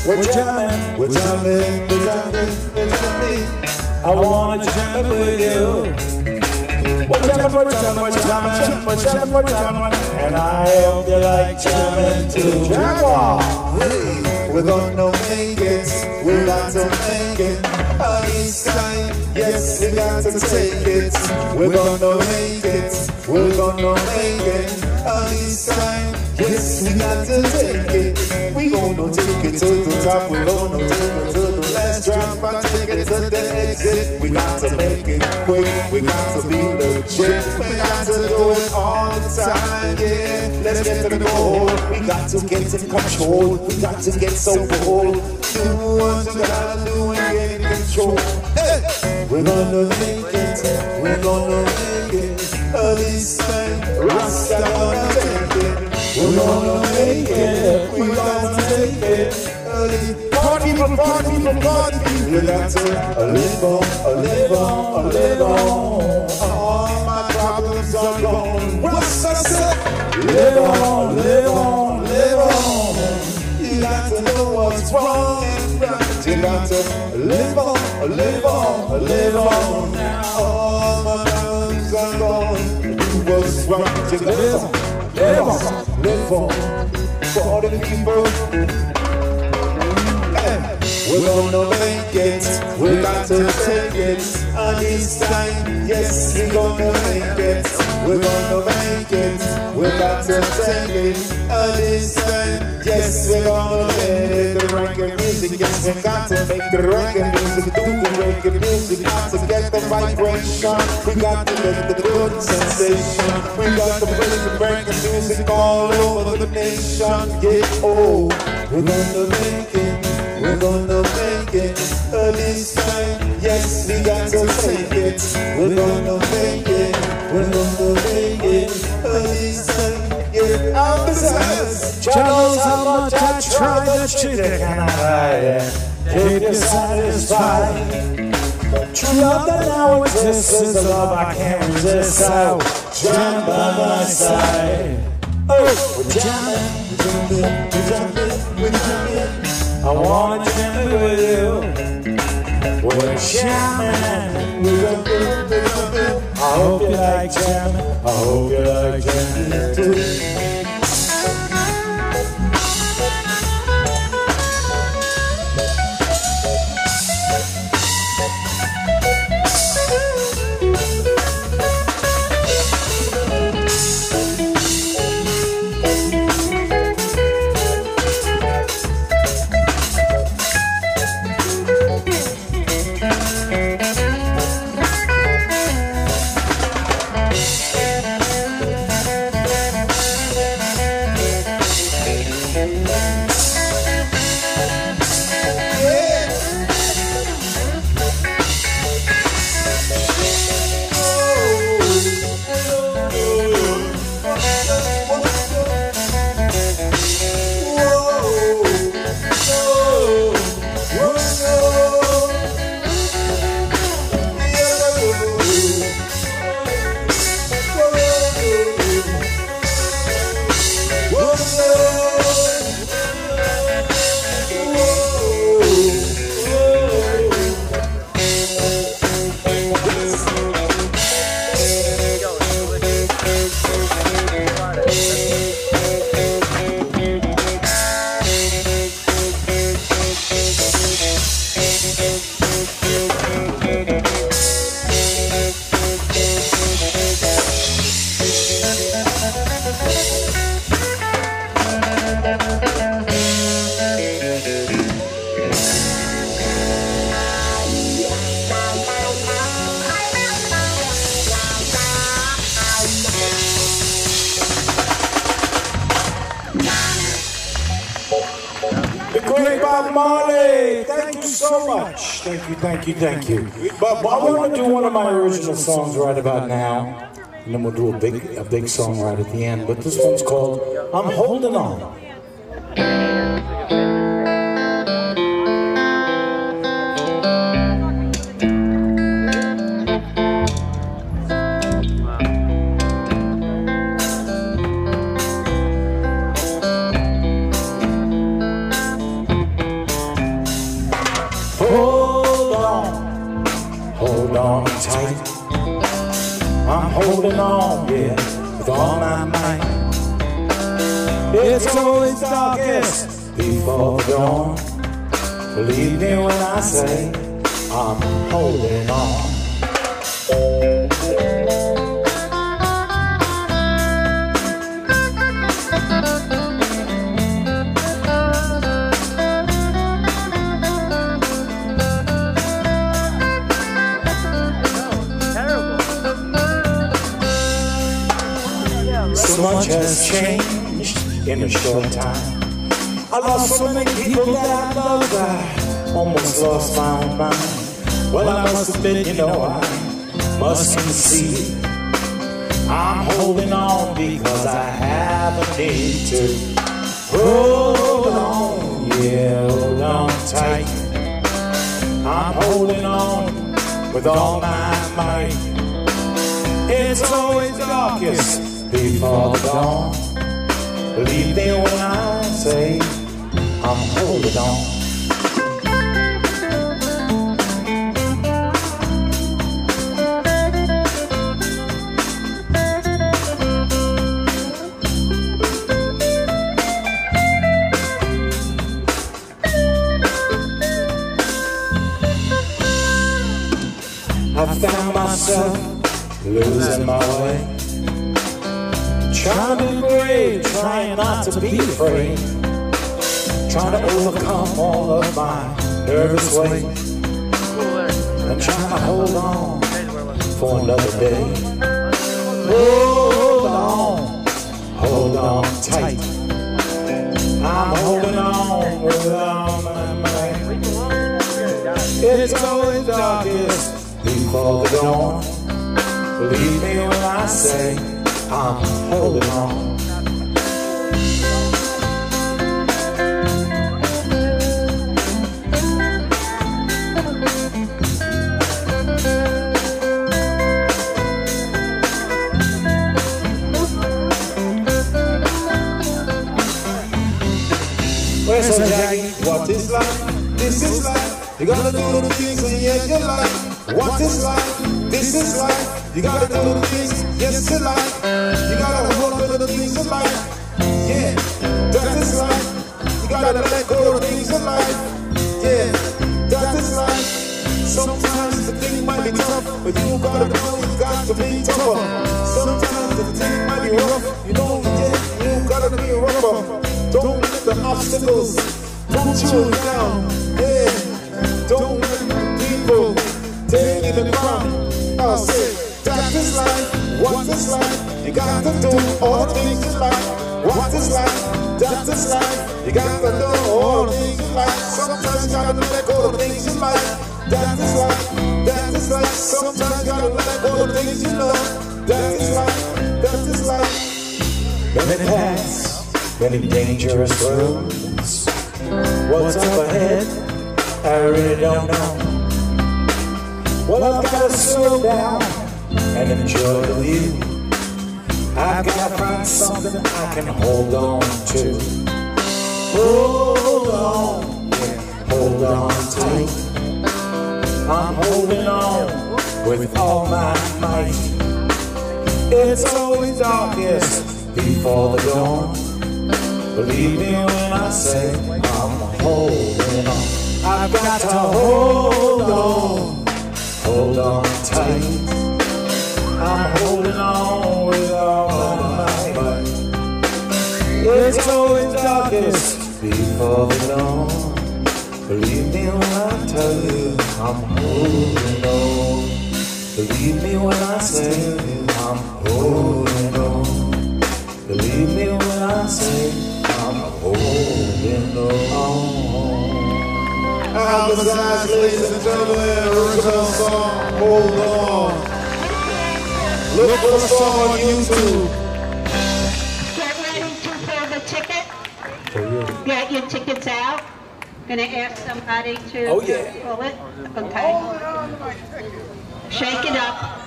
We're jamming, We're jamming, we're jamming, we're jamming. I wanna jam with you. We're jamming, we're jamming, we're jamming, we're jamming, we're jamming, and I hope you like jamming too. Jam on! Hey, we're gonna make it, we got to make it. Uh, This time, yes, we got to take it. We're gonna make it, we're gonna make it. Uh, This time, yes, we got to take it. We gonna take it to the top, we're gonna take it to the last drop. I take it to the exit. We got to make it quick, we got to be legit. We got to do it all the time, yeah. Let's get to the goal. We got to get in control. We got to get so bold. Do what you gotta do and get in control. Hey! We're gonna make it. We're gonna make it. Uh, this We're gonna make it. We gonna take it. Uh, Party party party. We got to uh, live on, uh, live on, uh, live on. All my problems are gone. What's I said? Live on, live on, live on. You got to know what's wrong. You got to live on, live on, live on. All my problems are gone. What's. You got to live on, live on. For the people. Hey, We're gonna make it, we got to take it. And this time, yes, we're gonna make it. We're gonna make it, we got to take it. And this time, yes, we're gonna make. The reggae music, yes, we got to make the reggae music. Do the reggae music, got to get the vibration. We got to get the good sensation. We got to bring the reggae music all over the nation. Yeah, oh, we're gonna make it. We're gonna make it this time. Yes, we got to take it. We're gonna make it. We're gonna Jah knows how much I try, the truth you cannot hide. Keep you satisfied. True love that now exists is a love I can't resist. So jam by my side. Oh, we're jumping, we're jumping, we're jumping. I wanna jump with you. We're jamming. We're jumping, we're jumping. I hope you like jamming. I hope you like jamming too. Songs right about now. And then we'll do a big, a big song right at the end. But this one's called I'm Holding On. The might be tough, but you gotta know you got to be tougher. Sometimes the thing might be rough, you know, yeah, you gotta be rougher. Don't let the obstacles put you down. Yeah, don't let the people take you down. I'll say, that is life. What is life? You got to do all the things in life. What is life? That is life. You got to do all the things in life. Sometimes you gotta let go of the things in life. That is life. Sometimes you gotta things you. That is life. That is life. Many paths, many dangerous roads. What's up ahead? I really don't know. Well, I've got to slow down and enjoy the view. I've got to find something I can hold on to. Hold on, yeah, hold on tight. I'm holding on with all my might. It's always darkest before the dawn. Believe me when I say I'm holding on. I've got to hold on, hold on tight. I'm holding on with all my might. It's always darkest before the dawn. Believe me when I tell you I'm holding on. Believe me when I say I'm holding on. Believe me when I say I'm holding on. Alcazar, ladies and gentlemen, original song, Hold On. Look for the song on YouTube. Get ready to pull the ticket. Get your tickets out. Gonna ask somebody to Oh, yeah. pull it. Okay. Shake it up.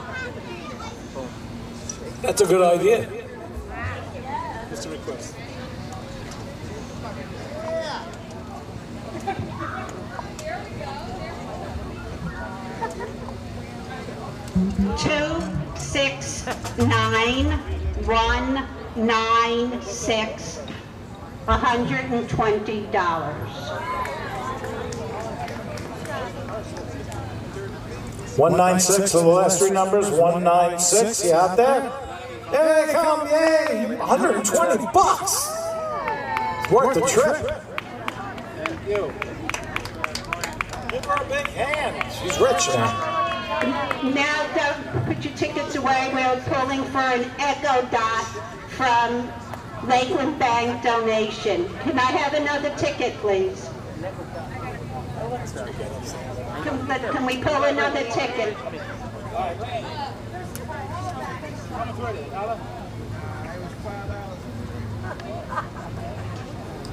That's a good idea. Just a request. Two, six, nine, one, nine, six, a hundred and twenty dollars. 196 are the last three numbers. 196, you out there? Here they come, yay! 120 bucks! It's worth the trip. Thank you. Give her a big hand. She's rich now. Now, don't put your tickets away. We're pulling for an Echo Dot from Lakeland Bank donation. Can I have another ticket, please? Can, can we pull another ticket?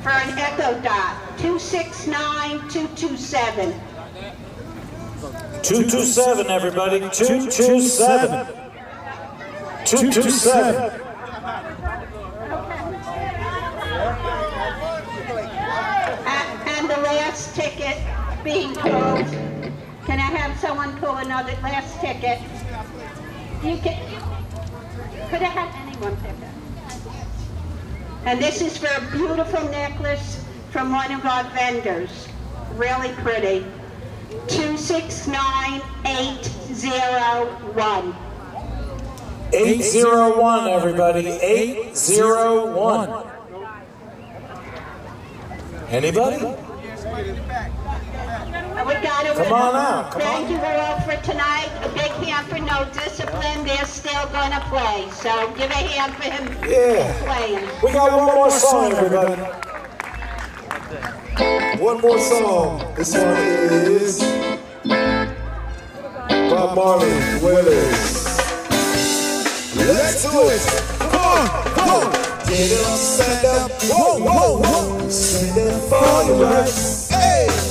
For an Echo Dot, 269227. 227, everybody. 227. 227. A- And the last ticket being pulled, can I have someone pull another last ticket? You can, could I have anyone pick it? And this is for a beautiful necklace from one of our vendors, really pretty. 269801. 801, everybody. 801. Anybody? We got it. Come on out, come Thank you all for tonight. A big hand for No Discipline. They're still gonna play, so give a hand for him Yeah. playing. We got one more song, everybody. One more song. This one is Bob Marley, Willis. Let's do it. Come on, come on. Get up, stand up. Whoa, whoa, whoa. Stand up for your rights. Hey.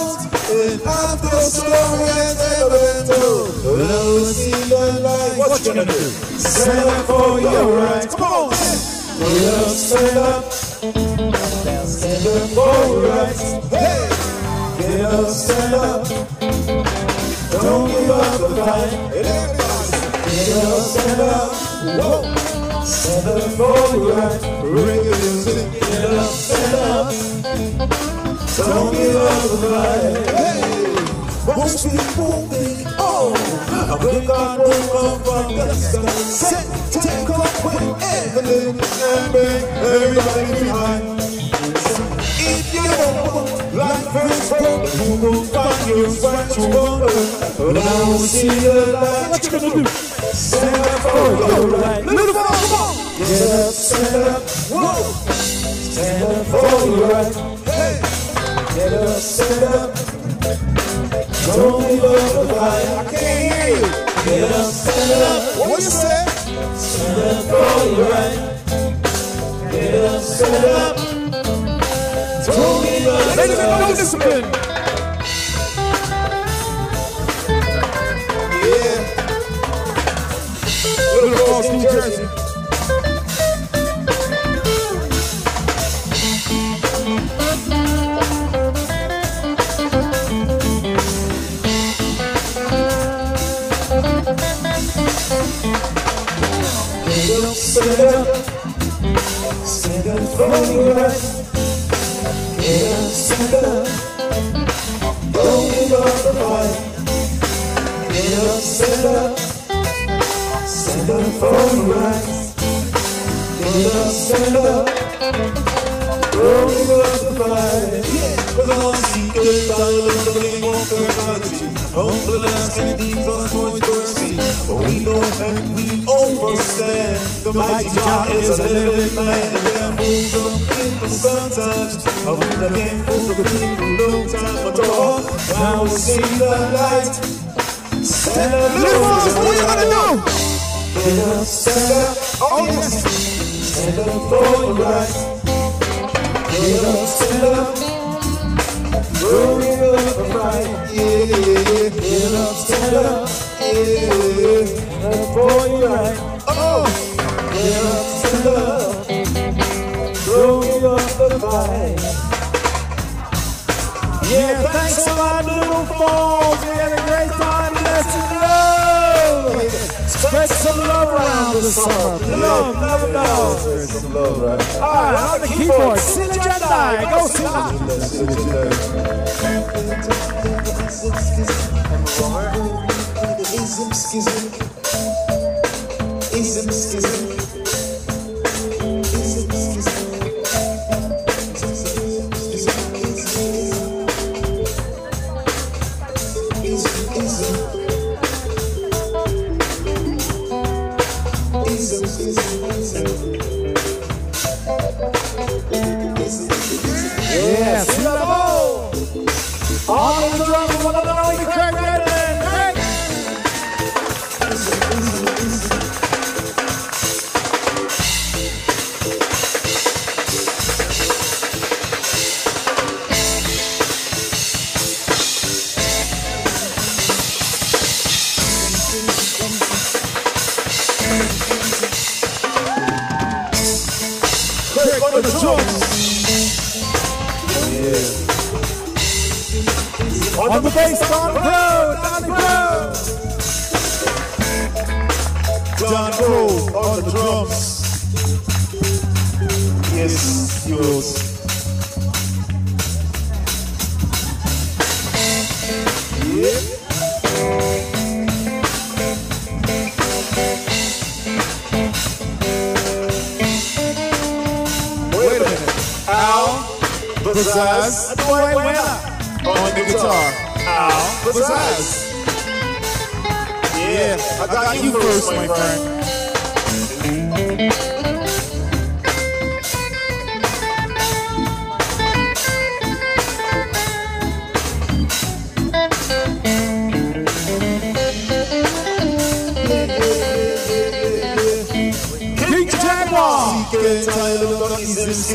after has ever been told. Now see the light. What you gonna do? Stand up for your rights. Come on, get up, stand up. Stand up for your rights. Hey. Get up, stand up. Don't give up the fight. And get up, stand up. Stand up for your right. Reggae music. Get up, stand up. Don't give up the fight. Hey. Most people think, oh, I break on broke up from the sky. Set, take up with everything and bring everybody behind. If you don't want life is broken, you will find you what you want. Now we see the light. What you gonna do? Stand up for your right. Little boy, come on. Get up, stand up. Whoa. Stand up for your right. Get up, stand up. Don't give up the fight. I can't hear you. Get up, stand up. What you say? Stand up for your right. Get up, stand up. Don't give up. Ladies and no discipline. Yeah. Little Falls, New Jersey. Up, stand up. Don't give up the up, up. For up, up. Don't give up the. Cause all seekers silence the eternity. Humble last and deep on towards mercy. But we know and we understand. The mighty God is a living man. And there moves of people sometimes. I wonder handfuls of people no time at all. Now we see the light. Stand up, little ones, what you gonna do? Get up, stand up, oh yes. Stand up for your right. Get up, stand up. Don't Up for your right. Oh, the fight. Yeah, thanks Little Falls. We had a great time. Let's go. Spread some love around. Love, love, the keyboard, Silla Jedi. Go, Silla. Ism, schism. Ism, schism. Yours. Wait, wait up. on the guitar. Al. Yeah, I got you first, my friend.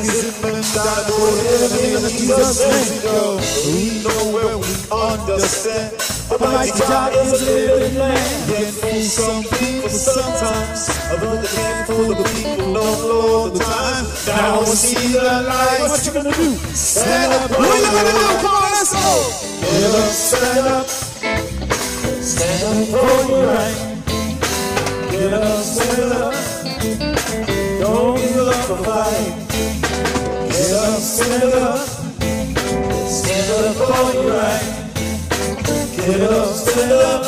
For heaven in Jesus' name. We know where we understand. The mighty God is a living land. Yet fool some people sometimes. The handful of the people know all the time. Now we see the light. What you gonna do? Stand up. What you gonna do? Come on, let's go. Get up, stand up. Stand up for your right. Get up, stand up. Don't give up the fight. Stand up. Stand up for your right. Get up, stand up.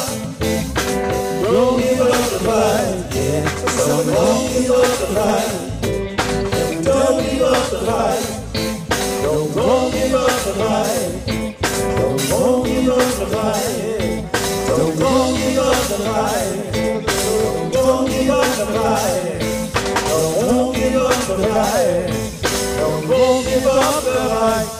Don't give up the fight. Yeah. So don't give up the fight. Don't give up the fight. Don't, give up the fight. Don't, give up the fight. Don't, give up the fight. Don't give up the fight. Don't give up the fight.